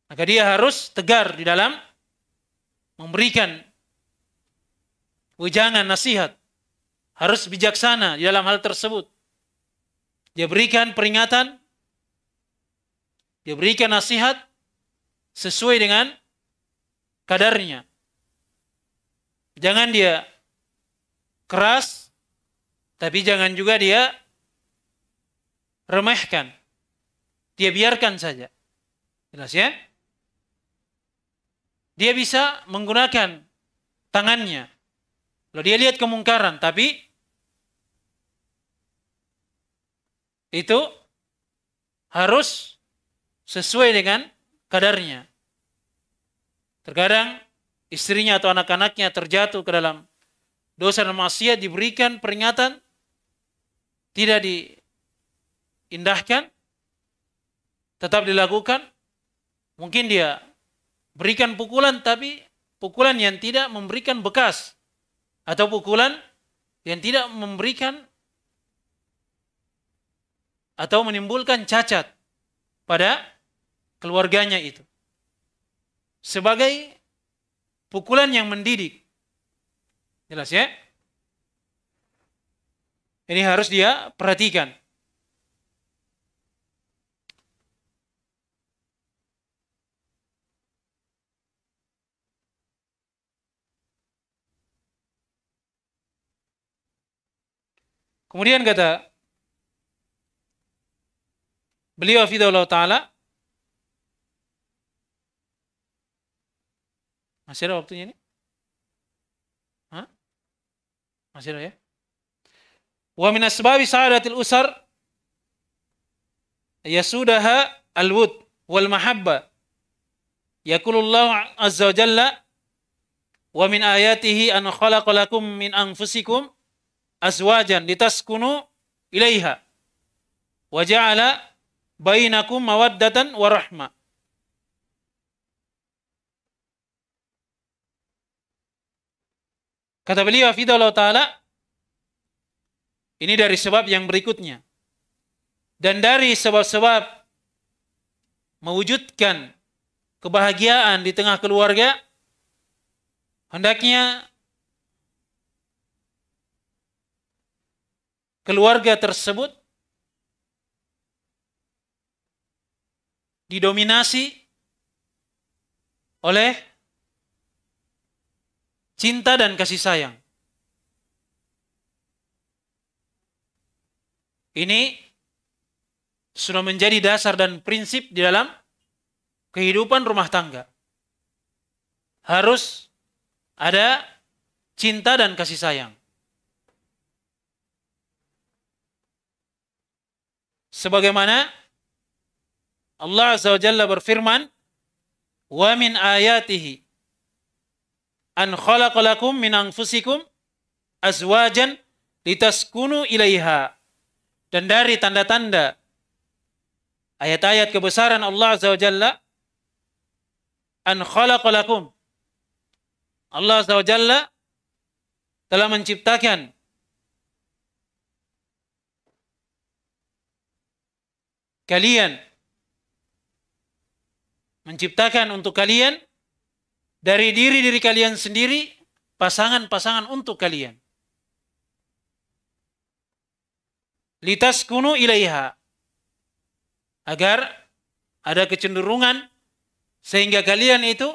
Maka dia harus tegar di dalam memberikan wejangan nasihat harus bijaksana di dalam hal tersebut. Dia berikan peringatan, dia berikan nasihat sesuai dengan kadarnya. Jangan dia keras, tapi jangan juga dia remehkan. Dia biarkan saja. Jelas ya? Dia bisa menggunakan tangannya. Kalau dia lihat kemungkaran, tapi itu harus sesuai dengan kadarnya. Terkadang istrinya atau anak-anaknya terjatuh ke dalam dosa dan maksiat diberikan peringatan tidak diindahkan tetap dilakukan mungkin dia berikan pukulan tapi pukulan yang tidak memberikan bekas atau pukulan yang tidak memberikan atau menimbulkan cacat pada keluarganya itu. Sebagai pukulan yang mendidik. Jelas ya? Ini harus dia perhatikan. Kemudian kata Beliau Fidullah Ta'ala Masih ada waktunya ini? Hah? Masih ada ya? Wa min asbabi sa'adatil usar yasudaha al-wud wal mahabba. Yakulullahu azza wa jalla wa min ayatihi an khalaqa lakum min anfusikum azwajan litaskunu ilaiha wa ja'ala bainakum mawaddatan warahma. Kata beliau Fidallah Ta'ala, ini dari sebab yang berikutnya. Dan dari sebab-sebab mewujudkan kebahagiaan di tengah keluarga, hendaknya keluarga tersebut didominasi oleh cinta dan kasih sayang. Ini sudah menjadi dasar dan prinsip di dalam kehidupan rumah tangga. Harus ada cinta dan kasih sayang. Sebagaimana Allah Azza wa Jalla berfirman, "Wa min ayatihi an khalaqalakum min anfusikum azwajan litaskunu ilaiha." Dan dari tanda-tanda ayat-ayat kebesaran Allah Azza wa Jalla an khalaqalakum Allah Azza wa Jalla telah menciptakan kalian menciptakan untuk kalian dari diri diri kalian sendiri pasangan-pasangan untuk kalian. Litas kunu ilaiha agar ada kecenderungan sehingga kalian itu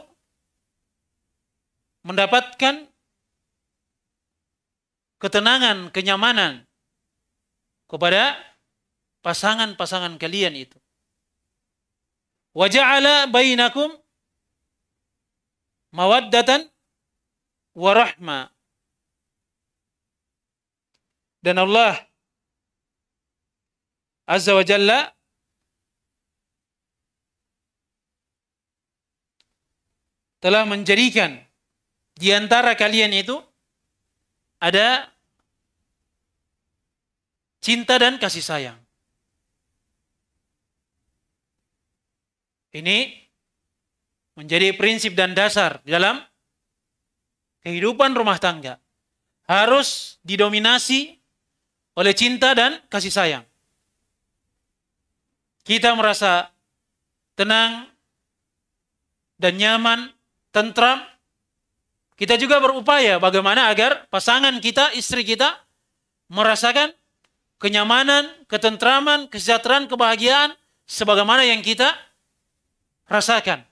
mendapatkan ketenangan, kenyamanan kepada pasangan-pasangan kalian itu. Wa ja'ala bainakum mawaddatan wa rahma. Dan Allah Azza wa Jalla telah menjadikan di antara kalian itu ada cinta dan kasih sayang. Ini menjadi prinsip dan dasar dalam kehidupan rumah tangga. Harus didominasi oleh cinta dan kasih sayang. Kita merasa tenang dan nyaman, tentram. Kita juga berupaya bagaimana agar pasangan kita, istri kita merasakan kenyamanan, ketentraman, kesejahteraan, kebahagiaan sebagaimana yang kita rasakan,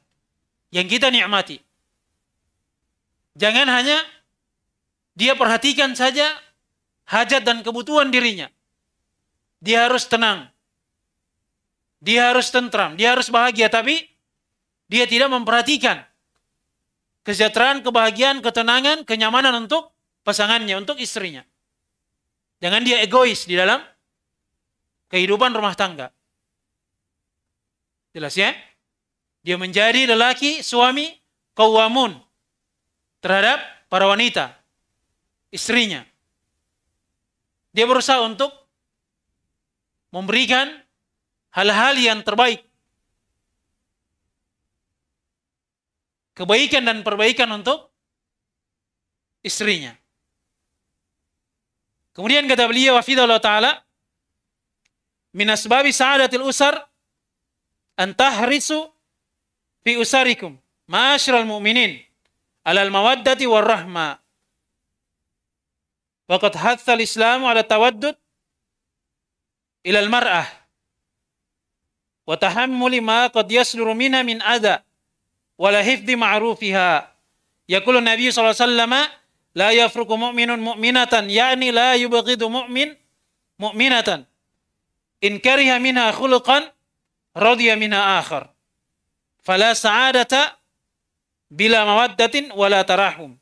yang kita nikmati. Jangan hanya dia perhatikan saja hajat dan kebutuhan dirinya. Dia harus tenang. Dia harus tentram, dia harus bahagia, tapi dia tidak memperhatikan kesejahteraan, kebahagiaan, ketenangan, kenyamanan untuk pasangannya, untuk istrinya. Jangan dia egois di dalam kehidupan rumah tangga. Jelas ya? Dia menjadi lelaki, suami, kawamun terhadap para wanita, istrinya. Dia berusaha untuk memberikan hal-hal yang terbaik. Kebaikan dan perbaikan untuk istrinya. Kemudian kata beliau wafidallahu ta'ala min asbabi sa'adatil usar antahrisu fi usarikum ma'asyiral mu'minin alal mawaddati war Waqad hatha al-Islamu ala tawaddud ila al-mar'ah wa tahammuli ma qad yasduru minha min adha wa la hifdhi ma'rufiha. Yaqulu Nabi sallallahu alaihi wasallam la yafruqu mu'minun mu'minatan yani la yubghidu mu'min mu'minatan. In kariha minha khuluqan radiya minha akhar fala sa'adata bila mawaddatin wala tarahum.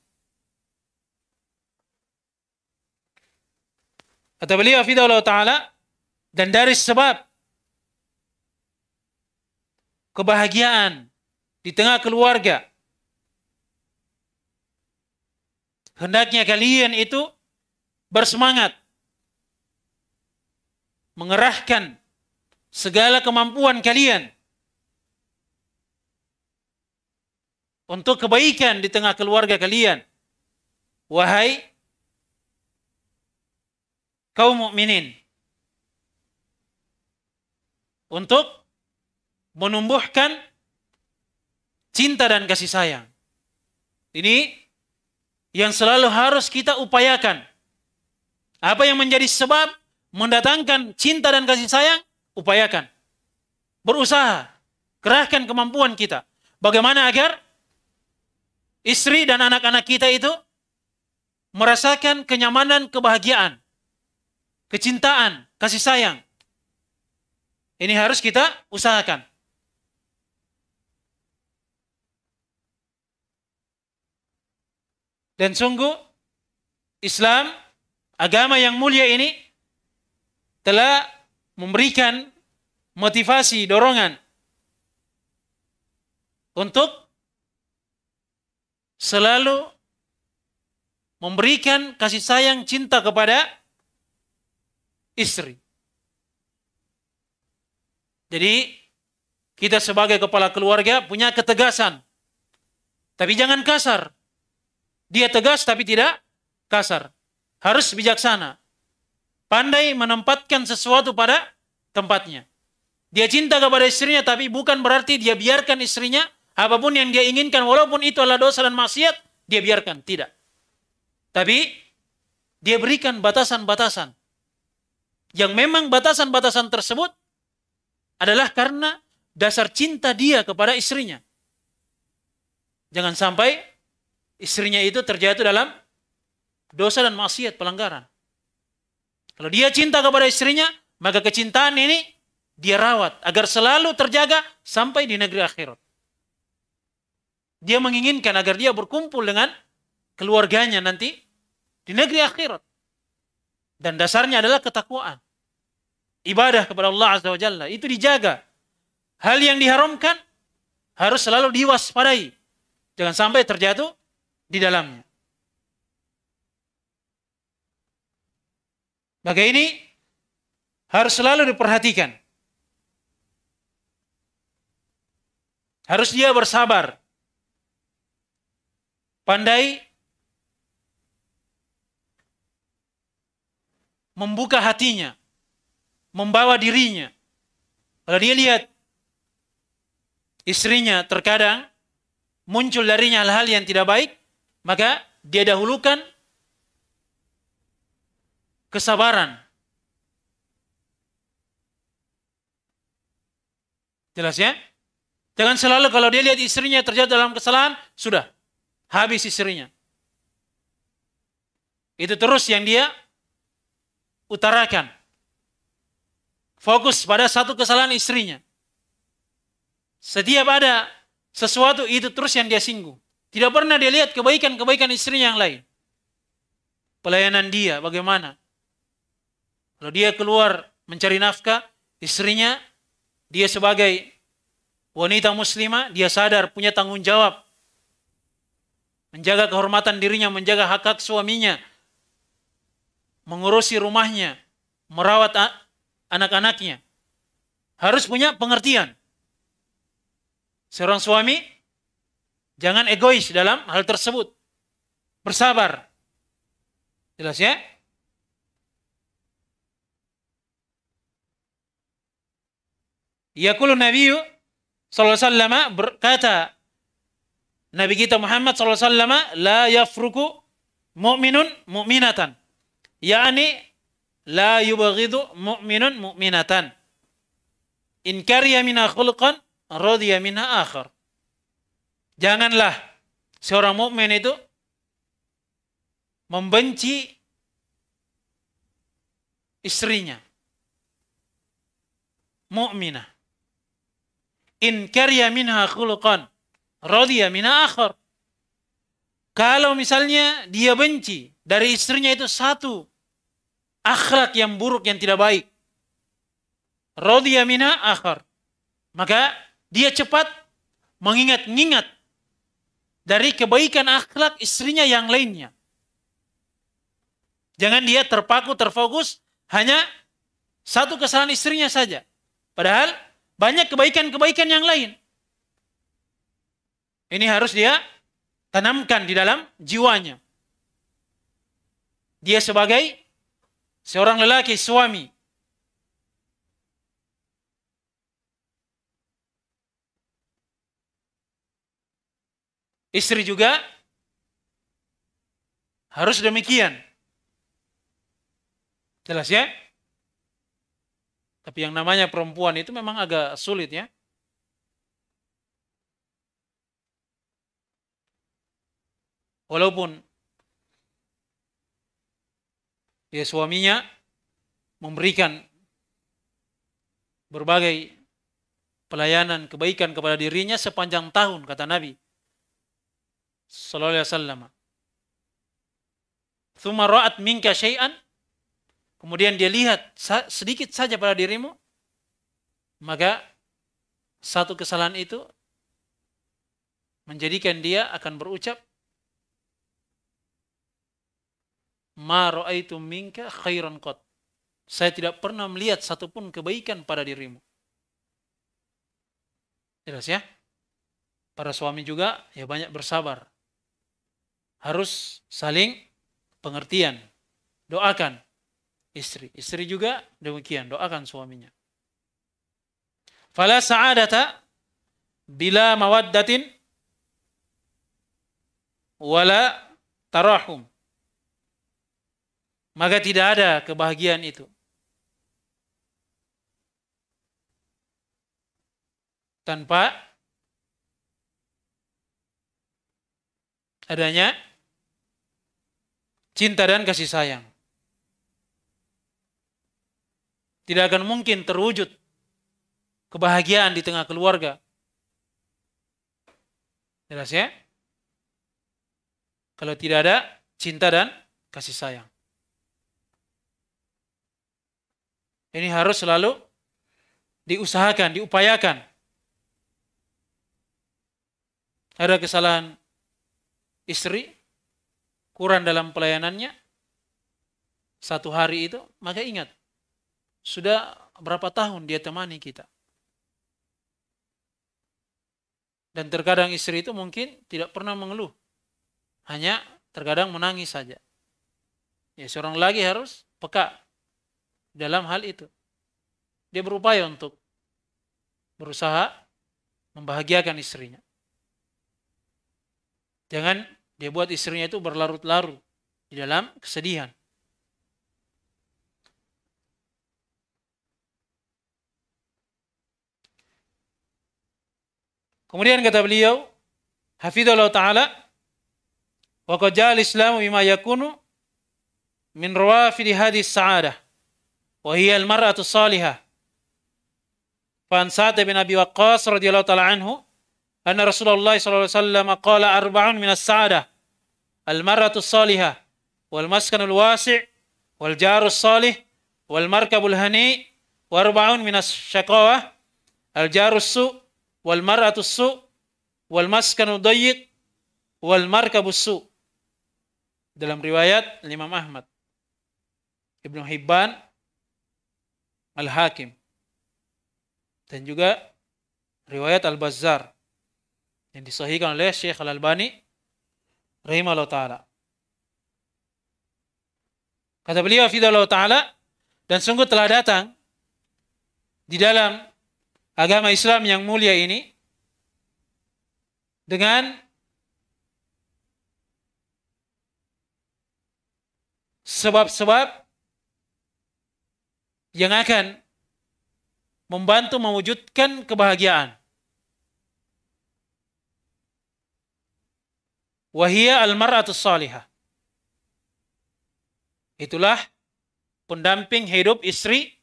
Kata beliau Allah Ta'ala, dan dari sebab kebahagiaan di tengah keluarga, hendaknya kalian itu bersemangat mengerahkan segala kemampuan kalian untuk kebaikan di tengah keluarga kalian. Wahai kaum mukminin. Untuk menumbuhkan cinta dan kasih sayang. Ini yang selalu harus kita upayakan. Apa yang menjadi sebab mendatangkan cinta dan kasih sayang? Upayakan. Berusaha. Kerahkan kemampuan kita. Bagaimana agar istri dan anak-anak kita itu merasakan kenyamanan, kebahagiaan, kecintaan, kasih sayang. Ini harus kita usahakan. Dan sungguh Islam, agama yang mulia ini telah memberikan motivasi, dorongan untuk selalu memberikan kasih sayang cinta kepada istri. Jadi kita sebagai kepala keluarga punya ketegasan. Tapi jangan kasar. Dia tegas tapi tidak kasar. Harus bijaksana. Pandai menempatkan sesuatu pada tempatnya. Dia cinta kepada istrinya tapi bukan berarti dia biarkan istrinya apa pun yang dia inginkan walaupun itu adalah dosa dan maksiat dia biarkan. Tidak. Tapi dia berikan batasan-batasan. Yang memang batasan-batasan tersebut adalah karena dasar cinta dia kepada istrinya. Jangan sampai istrinya itu terjatuh dalam dosa dan maksiat pelanggaran. Kalau dia cinta kepada istrinya, maka kecintaan ini dia rawat agar selalu terjaga sampai di negeri akhirat. Dia menginginkan agar dia berkumpul dengan keluarganya nanti di negeri akhirat. Dan dasarnya adalah ketakwaan. Ibadah kepada Allah Azza wa Jalla. Itu dijaga. Hal yang diharamkan harus selalu diwaspadai. Jangan sampai terjatuh di dalamnya. Maka ini harus selalu diperhatikan. Harus dia bersabar. Pandai membuka hatinya, membawa dirinya. Kalau dia lihat istrinya terkadang muncul darinya hal-hal yang tidak baik, maka dia dahulukan kesabaran. Jelas ya? Jangan selalu kalau dia lihat istrinya terjatuh dalam kesalahan, sudah. Habis istrinya. Itu terus yang dia utarakan. Fokus pada satu kesalahan istrinya. Setiap ada sesuatu itu terus yang dia singgung. Tidak pernah dia lihat kebaikan-kebaikan istrinya yang lain. Pelayanan dia bagaimana? Kalau dia keluar mencari nafkah, istrinya, dia sebagai wanita muslimah, dia sadar punya tanggung jawab. Menjaga kehormatan dirinya, menjaga hak-hak suaminya. Mengurusi rumahnya, merawat anak-anaknya. Harus punya pengertian. Seorang suami jangan egois dalam hal tersebut. Bersabar. Jelas ya? Yaqulu Nabi sallallahu alaihi wasallam berkata Nabi kita Muhammad sallallahu alaihi wasallam la yafruku mu'minun mu'minatan. Yani la yubghidu mu'minun mu'minatan. In kariya mina khulqan radiya minha akhar. Janganlah seorang mukmin itu membenci istrinya. Mukminah in karya minha khuluqan radiya minha akhar. Kalau misalnya dia benci dari istrinya itu satu akhlak yang buruk yang tidak baik. Radiya minha akhar. Maka dia cepat mengingat-ingat dari kebaikan akhlak istrinya yang lainnya. Jangan dia terpaku, terfokus hanya satu kesalahan istrinya saja. Padahal banyak kebaikan-kebaikan yang lain. Ini harus dia tanamkan di dalam jiwanya. Dia sebagai seorang lelaki, suami. Istri juga harus demikian. Jelas ya? Tapi yang namanya perempuan itu memang agak sulit ya. Walaupun ya suaminya memberikan berbagai pelayanan kebaikan kepada dirinya sepanjang tahun kata Nabi sallallahu alaihi wasallam. Ra'at minka syai'an kemudian dia lihat sedikit saja pada dirimu, maka satu kesalahan itu menjadikan dia akan berucap Ma ra'aitu minka khairan qat. Saya tidak pernah melihat satupun kebaikan pada dirimu. Jelas ya? Para suami juga ya banyak bersabar. Harus saling pengertian. Doakan istri. Istri juga demikian, doakan suaminya. Fala sa'adata bila mawaddatin wala tarahum maka tidak ada kebahagiaan itu. Tanpa adanya cinta dan kasih sayang. Tidak akan mungkin terwujud kebahagiaan di tengah keluarga. Jelas ya? Kalau tidak ada cinta dan kasih sayang. Ini harus selalu diusahakan, diupayakan. Ada kesalahan istri, kurang dalam pelayanannya, satu hari itu, maka ingat, sudah berapa tahun dia temani kita. Dan terkadang istri itu mungkin tidak pernah mengeluh. Hanya terkadang menangis saja. Ya seorang lagi harus peka dalam hal itu. Dia berupaya untuk berusaha membahagiakan istrinya. Jangan dia buat istrinya itu berlarut-larut di dalam kesedihan. Kemudian kata beliau, Hafidhullah Ta'ala, wa qad al-Islamu bima yakunu min rawafidi hadis sa'adah. وهي المرأة الصالحة. فعن سعد بن أبي وقاص رضي الله تعالى عنه أن رسول الله صلى الله عليه وسلم قال أربع من السعادة المرأة الصالحة والمسكن الواسع والجار الصالح والمركب الهنيء وأربع من الشقاوة الجار السوء والمرأة السوء والمسكن الضيق والمركب السوء. Dalam riwayat Imam Ahmad. Ibnu Hibban Al-Hakim. Dan juga riwayat Al-Bazzar yang disahihkan oleh Syekh Al-Albani rahimahullah taala. Kata beliau fidallahu taala dan sungguh telah datang di dalam agama Islam yang mulia ini dengan sebab-sebab yang akan membantu mewujudkan kebahagiaan. Wahia al-mar'atus salihah. Itulah pendamping hidup istri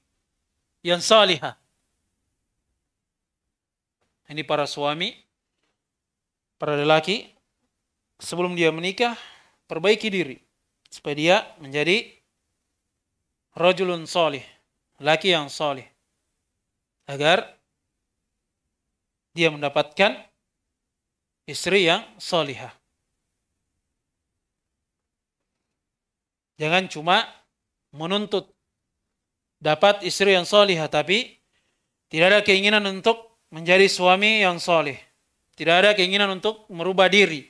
yang salihah. Ini para suami, para lelaki, sebelum dia menikah, perbaiki diri. Supaya dia menjadi rajulun salih laki yang soleh agar dia mendapatkan istri yang solihah. Jangan cuma menuntut dapat istri yang solihah, tapi tidak ada keinginan untuk menjadi suami yang soleh. Tidak ada keinginan untuk merubah diri.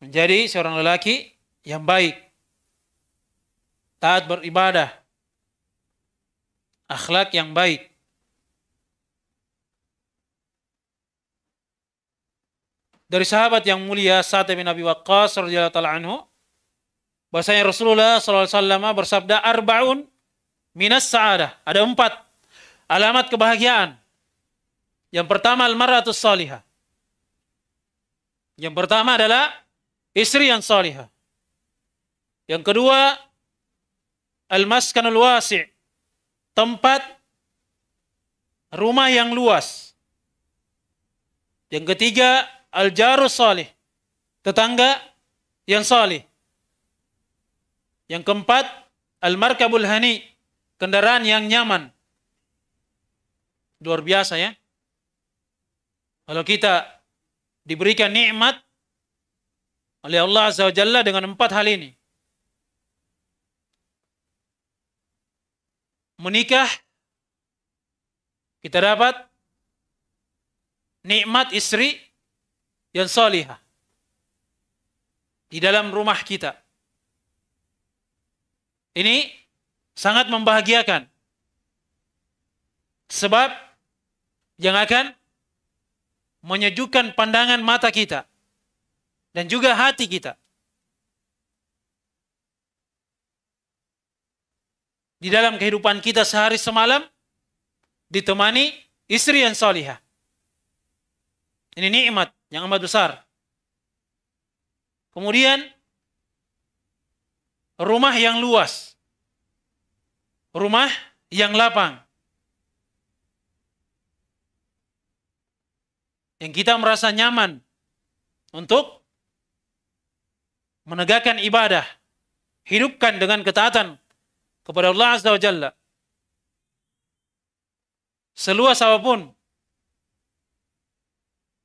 Menjadi seorang lelaki yang baik. Taat beribadah akhlak yang baik. Dari sahabat yang mulia Sa'ad bin Abi Waqqas radhiyallahu taala anhu bahwasanya Rasulullah wasallam bersabda arbaun minas sa'adah. Ada empat alamat kebahagiaan. Yang pertama al-mar'atus salihah. Yang pertama adalah istri yang salihah. Yang kedua al-maskanul wasi' tempat rumah yang luas. Yang ketiga, al-jarus salih. Tetangga yang salih. Yang keempat, al-markabul hani. Kendaraan yang nyaman. Luar biasa ya. Kalau kita diberikan nikmat oleh Allah Azza wa Jalla dengan empat hal ini. Menikah, kita dapat nikmat istri yang salihah di dalam rumah kita. Ini sangat membahagiakan. Sebab yang akan menyejukkan pandangan mata kita dan juga hati kita. Di dalam kehidupan kita sehari semalam ditemani istri yang salihah. Ini nikmat yang amat besar. Kemudian rumah yang luas. Rumah yang lapang. Yang kita merasa nyaman untuk menegakkan ibadah, hidupkan dengan ketaatan kepada Allah Azza wa Jalla. Seluas apa pun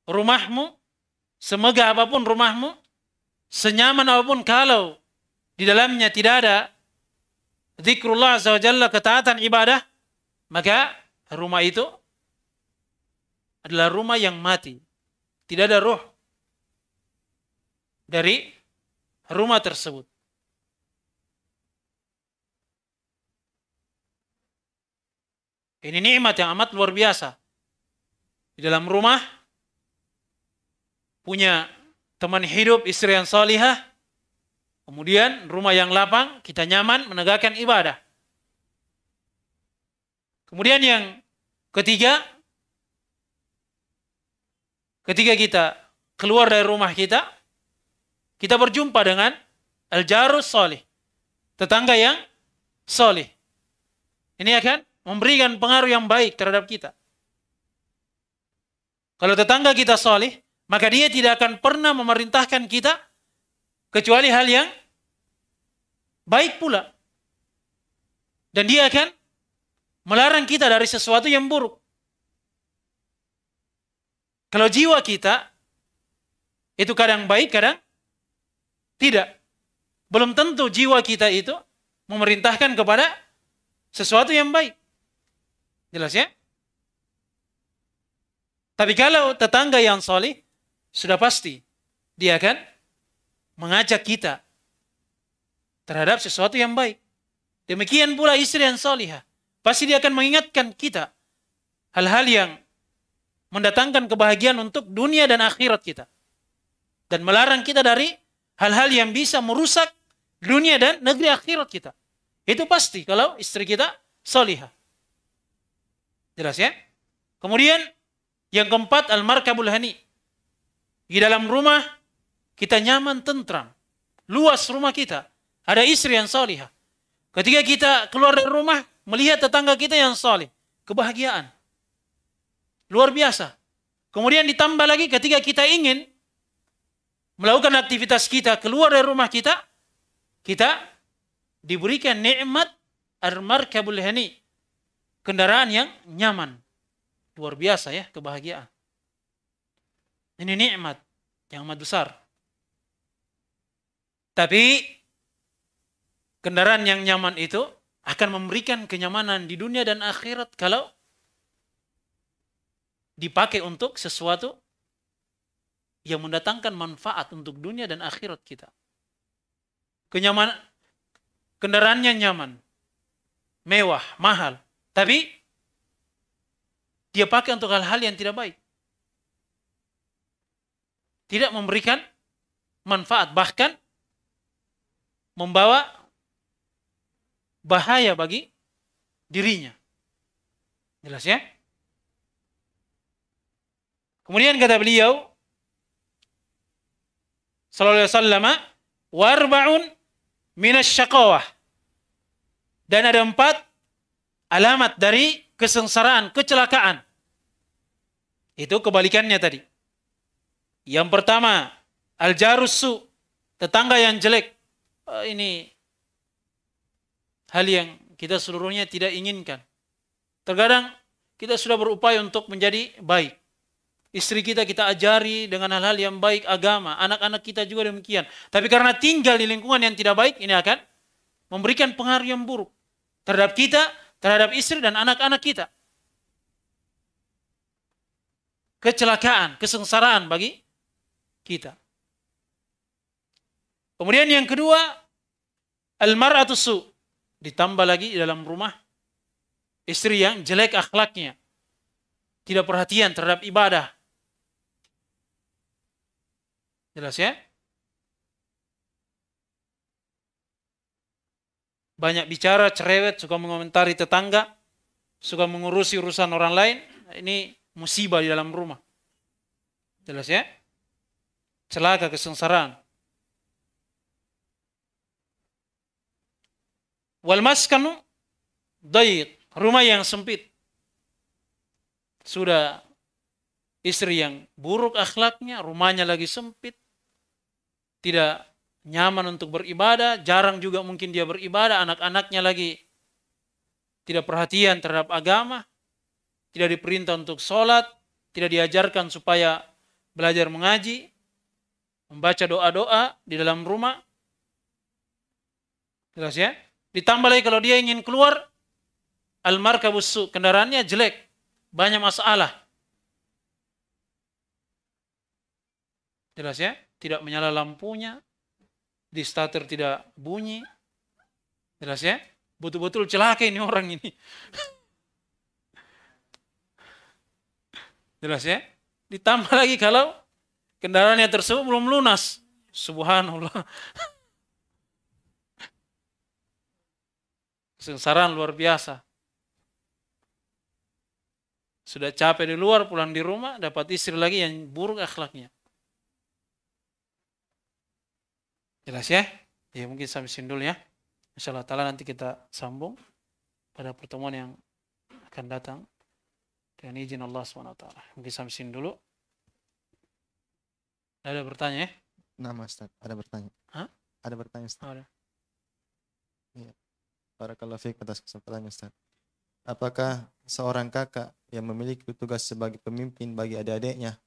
rumahmu, semegah apa pun rumahmu, senyaman apa pun kalau di dalamnya tidak ada zikrullah Azza wa Jalla, ketaatan ibadah, maka rumah itu adalah rumah yang mati. Tidak ada roh dari rumah tersebut. Ini nikmat yang amat luar biasa. Di dalam rumah punya teman hidup istri yang salihah, kemudian rumah yang lapang, kita nyaman menegakkan ibadah. Kemudian yang ketiga, ketika kita keluar dari rumah kita, kita berjumpa dengan al-jarus solih. Tetangga yang solih. Ini akan memberikan pengaruh yang baik terhadap kita. Kalau tetangga kita solih, maka dia tidak akan pernah memerintahkan kita kecuali hal yang baik pula. Dan dia akan melarang kita dari sesuatu yang buruk. Kalau jiwa kita itu kadang baik, kadang tidak. Belum tentu jiwa kita itu memerintahkan kepada sesuatu yang baik. Jelas ya? Tapi kalau tetangga yang solih, sudah pasti dia akan mengajak kita terhadap sesuatu yang baik. Demikian pula istri yang solihah. Pasti dia akan mengingatkan kita hal-hal yang mendatangkan kebahagiaan untuk dunia dan akhirat kita. Dan melarang kita dari hal-hal yang bisa merusak dunia dan negeri akhirat kita. Itu pasti kalau istri kita solihah. Jelas ya? Kemudian yang keempat al-markabul hani. Di dalam rumah kita nyaman tentram. Luas rumah kita. Ada istri yang solihah. Ketika kita keluar dari rumah, melihat tetangga kita yang solih. Kebahagiaan. Luar biasa. Kemudian ditambah lagi ketika kita ingin melakukan aktivitas kita keluar dari rumah kita, kita diberikan nikmat ar-markabul hani. Kendaraan yang nyaman. Luar biasa ya kebahagiaan. Ini nikmat yang amat besar. Tapi kendaraan yang nyaman itu akan memberikan kenyamanan di dunia dan akhirat kalau dipakai untuk sesuatu yang mendatangkan manfaat untuk dunia dan akhirat kita. Kenyamanan, kendaraannya nyaman, mewah, mahal, tapi dia pakai untuk hal-hal yang tidak baik. Tidak memberikan manfaat, bahkan membawa bahaya bagi dirinya. Jelas ya? Kemudian kata beliau, sallallahu alaihi wasallam warba'un minasyaqawah. Dan ada empat alamat dari kesengsaraan, kecelakaan. Itu kebalikannya tadi. Yang pertama, al-jarusu, tetangga yang jelek. Oh, ini hal yang kita seluruhnya tidak inginkan. Terkadang kita sudah berupaya untuk menjadi baik. Istri kita kita ajari dengan hal-hal yang baik agama. Anak-anak kita juga demikian. Tapi karena tinggal di lingkungan yang tidak baik, ini akan memberikan pengaruh yang buruk. Terhadap kita, terhadap istri dan anak-anak kita. Kecelakaan, kesengsaraan bagi kita. Kemudian yang kedua, almar'atu su. Ditambah lagi dalam rumah istri yang jelek akhlaknya. Tidak perhatian terhadap ibadah. Jelas ya? Banyak bicara, cerewet, suka mengomentari tetangga, suka mengurusi urusan orang lain. Ini musibah di dalam rumah. Jelas ya? Celaka kesengsaraan. Wal maskanu dayik. Rumah yang sempit. Sudah istri yang buruk akhlaknya, rumahnya lagi sempit, tidak nyaman untuk beribadah, jarang juga mungkin dia beribadah, anak-anaknya lagi tidak perhatian terhadap agama, tidak diperintah untuk sholat, tidak diajarkan supaya belajar mengaji, membaca doa-doa di dalam rumah. Jelas ya? Ditambah lagi kalau dia ingin keluar, al-markabus kendaraannya jelek, banyak masalah. Jelas ya? Tidak menyala lampunya. Di starter tidak bunyi. Jelas ya? Betul-betul celaka ini orang ini. Jelas ya? Ditambah lagi kalau kendaraannya tersebut belum lunas. Subhanallah. Kesengsaraan luar biasa. Sudah capek di luar, pulang di rumah, dapat istri lagi yang buruk akhlaknya. Jelas ya? Ya mungkin sampai sini dulu ya. Insya Allah ta'ala nanti kita sambung pada pertemuan yang akan datang. Dengan izin Allah SWT. Mungkin sampai sini dulu. Ada bertanya ya? Nah, Ustaz, ada bertanya. Hah? Ada bertanya, Ustaz. Ada. Iya. Barakallahu fiik atas kesempatannya, Ustaz. Apakah seorang kakak yang memiliki tugas sebagai pemimpin bagi adik-adiknya,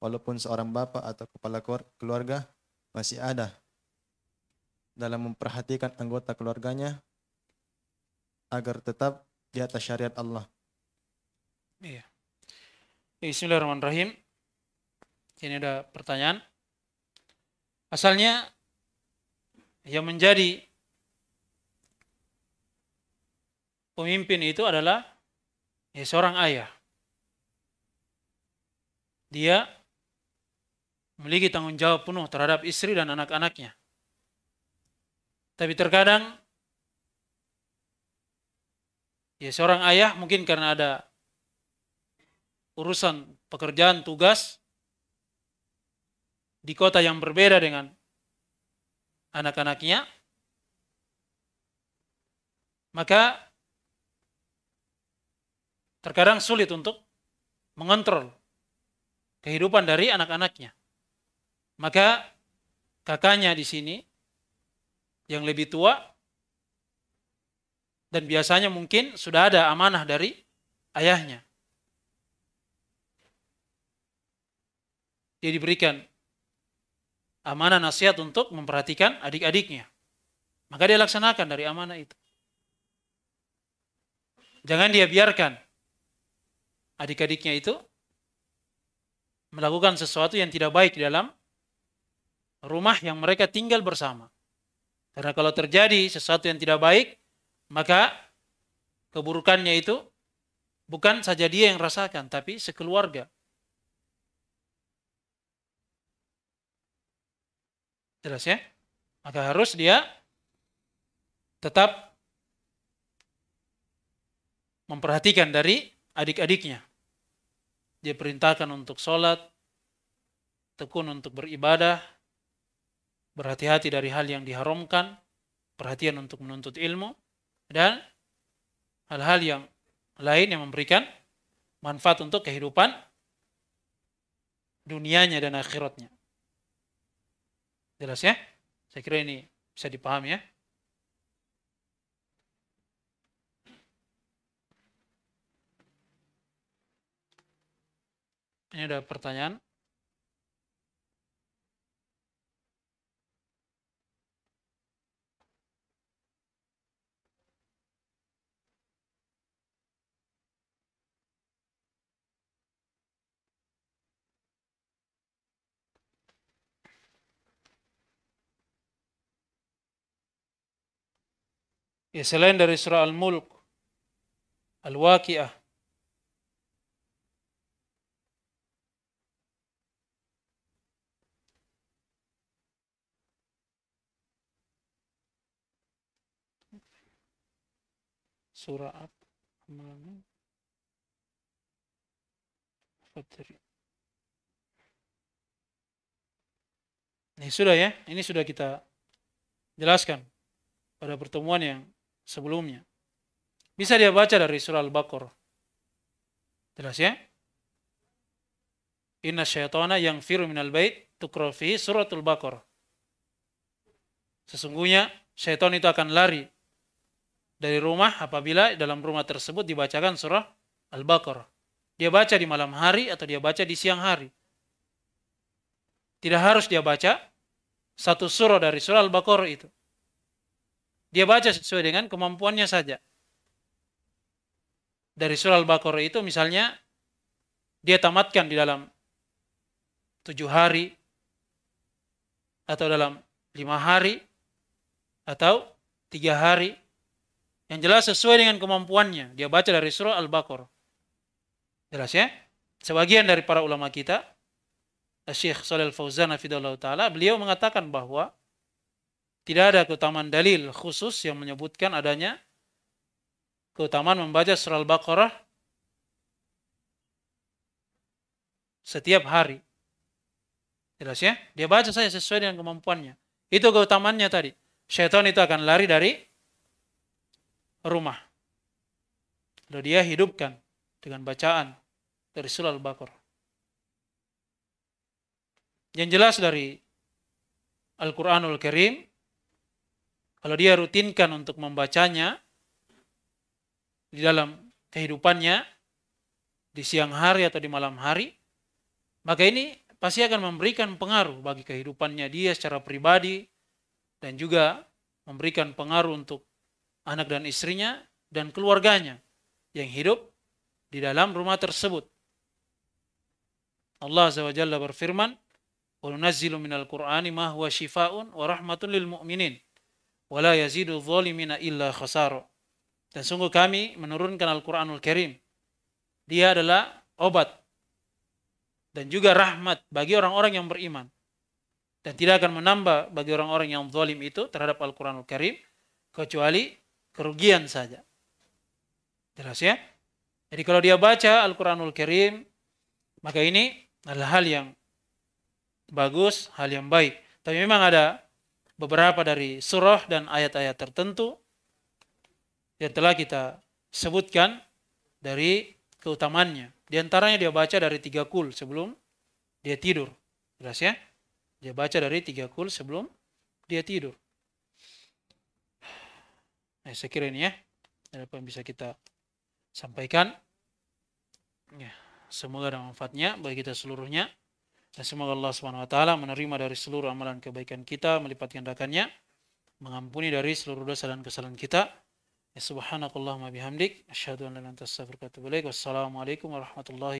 walaupun seorang bapak atau kepala keluarga, masih ada dalam memperhatikan anggota keluarganya agar tetap di atas syariat Allah. Iya. Bismillahirrahmanirrahim. Ini ada pertanyaan. Asalnya yang menjadi pemimpin itu adalah ya, seorang ayah. Dia memiliki tanggung jawab penuh terhadap istri dan anak-anaknya. Tapi terkadang ya seorang ayah mungkin karena ada urusan pekerjaan tugas di kota yang berbeda dengan anak-anaknya maka terkadang sulit untuk mengontrol kehidupan dari anak-anaknya. Maka kakaknya di sini yang lebih tua dan biasanya mungkin sudah ada amanah dari ayahnya. Dia diberikan amanah nasihat untuk memperhatikan adik-adiknya. Maka dia laksanakan dari amanah itu. Jangan dia biarkan adik-adiknya itu melakukan sesuatu yang tidak baik di dalam rumah yang mereka tinggal bersama. Karena kalau terjadi sesuatu yang tidak baik, maka keburukannya itu bukan saja dia yang rasakan, tapi sekeluarga. Jelas ya? Maka harus dia tetap memperhatikan dari adik-adiknya. Dia perintahkan untuk sholat, tekun untuk beribadah, berhati-hati dari hal yang diharamkan, perhatian untuk menuntut ilmu, dan hal-hal yang lain yang memberikan manfaat untuk kehidupan dunianya dan akhiratnya. Jelas ya? Saya kira ini bisa dipahami ya. Ini ada pertanyaan. Ya selain dari surah Al-Mulk, Al-Waqi'ah, surah apa? Mana? Fadri. Ini sudah ya, ini sudah kita jelaskan pada pertemuan yang sebelumnya. Bisa dia baca dari surah Al-Baqarah. Jelas ya? Inna syaitana yang firu minal bait tukrofi suratul Baqarah. Sesungguhnya syaitan itu akan lari dari rumah apabila dalam rumah tersebut dibacakan surah Al-Baqarah. Dia baca di malam hari atau dia baca di siang hari. Tidak harus dia baca satu surah dari surah Al-Baqarah itu. Dia baca sesuai dengan kemampuannya saja. Dari surah Al-Baqarah itu misalnya dia tamatkan di dalam tujuh hari atau dalam lima hari atau tiga hari yang jelas sesuai dengan kemampuannya. Dia baca dari surah Al-Baqarah. Jelas ya? Sebagian dari para ulama kita, Syekh Shalal Fauzan Hafidullah Ta'ala, beliau mengatakan bahwa tidak ada keutamaan dalil khusus yang menyebutkan adanya keutamaan membaca surah Al-Baqarah setiap hari. Jelas ya? Dia baca saja sesuai dengan kemampuannya. Itu keutamaannya tadi. Syaitan itu akan lari dari rumah. Lalu dia hidupkan dengan bacaan dari surah Al-Baqarah. Yang jelas dari Al-Quranul Karim, kalau dia rutinkan untuk membacanya di dalam kehidupannya, di siang hari atau di malam hari, maka ini pasti akan memberikan pengaruh bagi kehidupannya dia secara pribadi dan juga memberikan pengaruh untuk anak dan istrinya dan keluarganya yang hidup di dalam rumah tersebut. Allah Azza berfirman, "Wa nunazzilu minal Qur'ani ma huwa shifaa'un wa rahmatun lil mu'minin wa la yazidu dhalimina illa khasara." Dan sungguh kami menurunkan Al-Qur'anul Karim. Dia adalah obat dan juga rahmat bagi orang-orang yang beriman. Dan tidak akan menambah bagi orang-orang yang zalim itu terhadap Al-Qur'anul Karim kecuali kerugian saja. Jelas ya? Jadi kalau dia baca Al-Quranul Karim, maka ini adalah hal yang bagus, hal yang baik. Tapi memang ada beberapa dari surah dan ayat-ayat tertentu yang telah kita sebutkan dari keutamannya. Di antaranya dia baca dari tiga kul sebelum dia tidur. Jelas ya? Dia baca dari tiga kul sebelum dia tidur. Nah, saya kira ini ya, apa yang bisa kita sampaikan. Ya, semoga ada manfaatnya bagi kita seluruhnya. Dan semoga Allah Subhanahu wa taala menerima dari seluruh amalan kebaikan kita, melipat gandakannya, mengampuni dari seluruh dosa dan kesalahan kita. Ya subhanakallahumma bihamdik, asyhadu an la ilaha illa anta astaghfiruka wa atubu ilaik. Wassalamualaikum warahmatullahi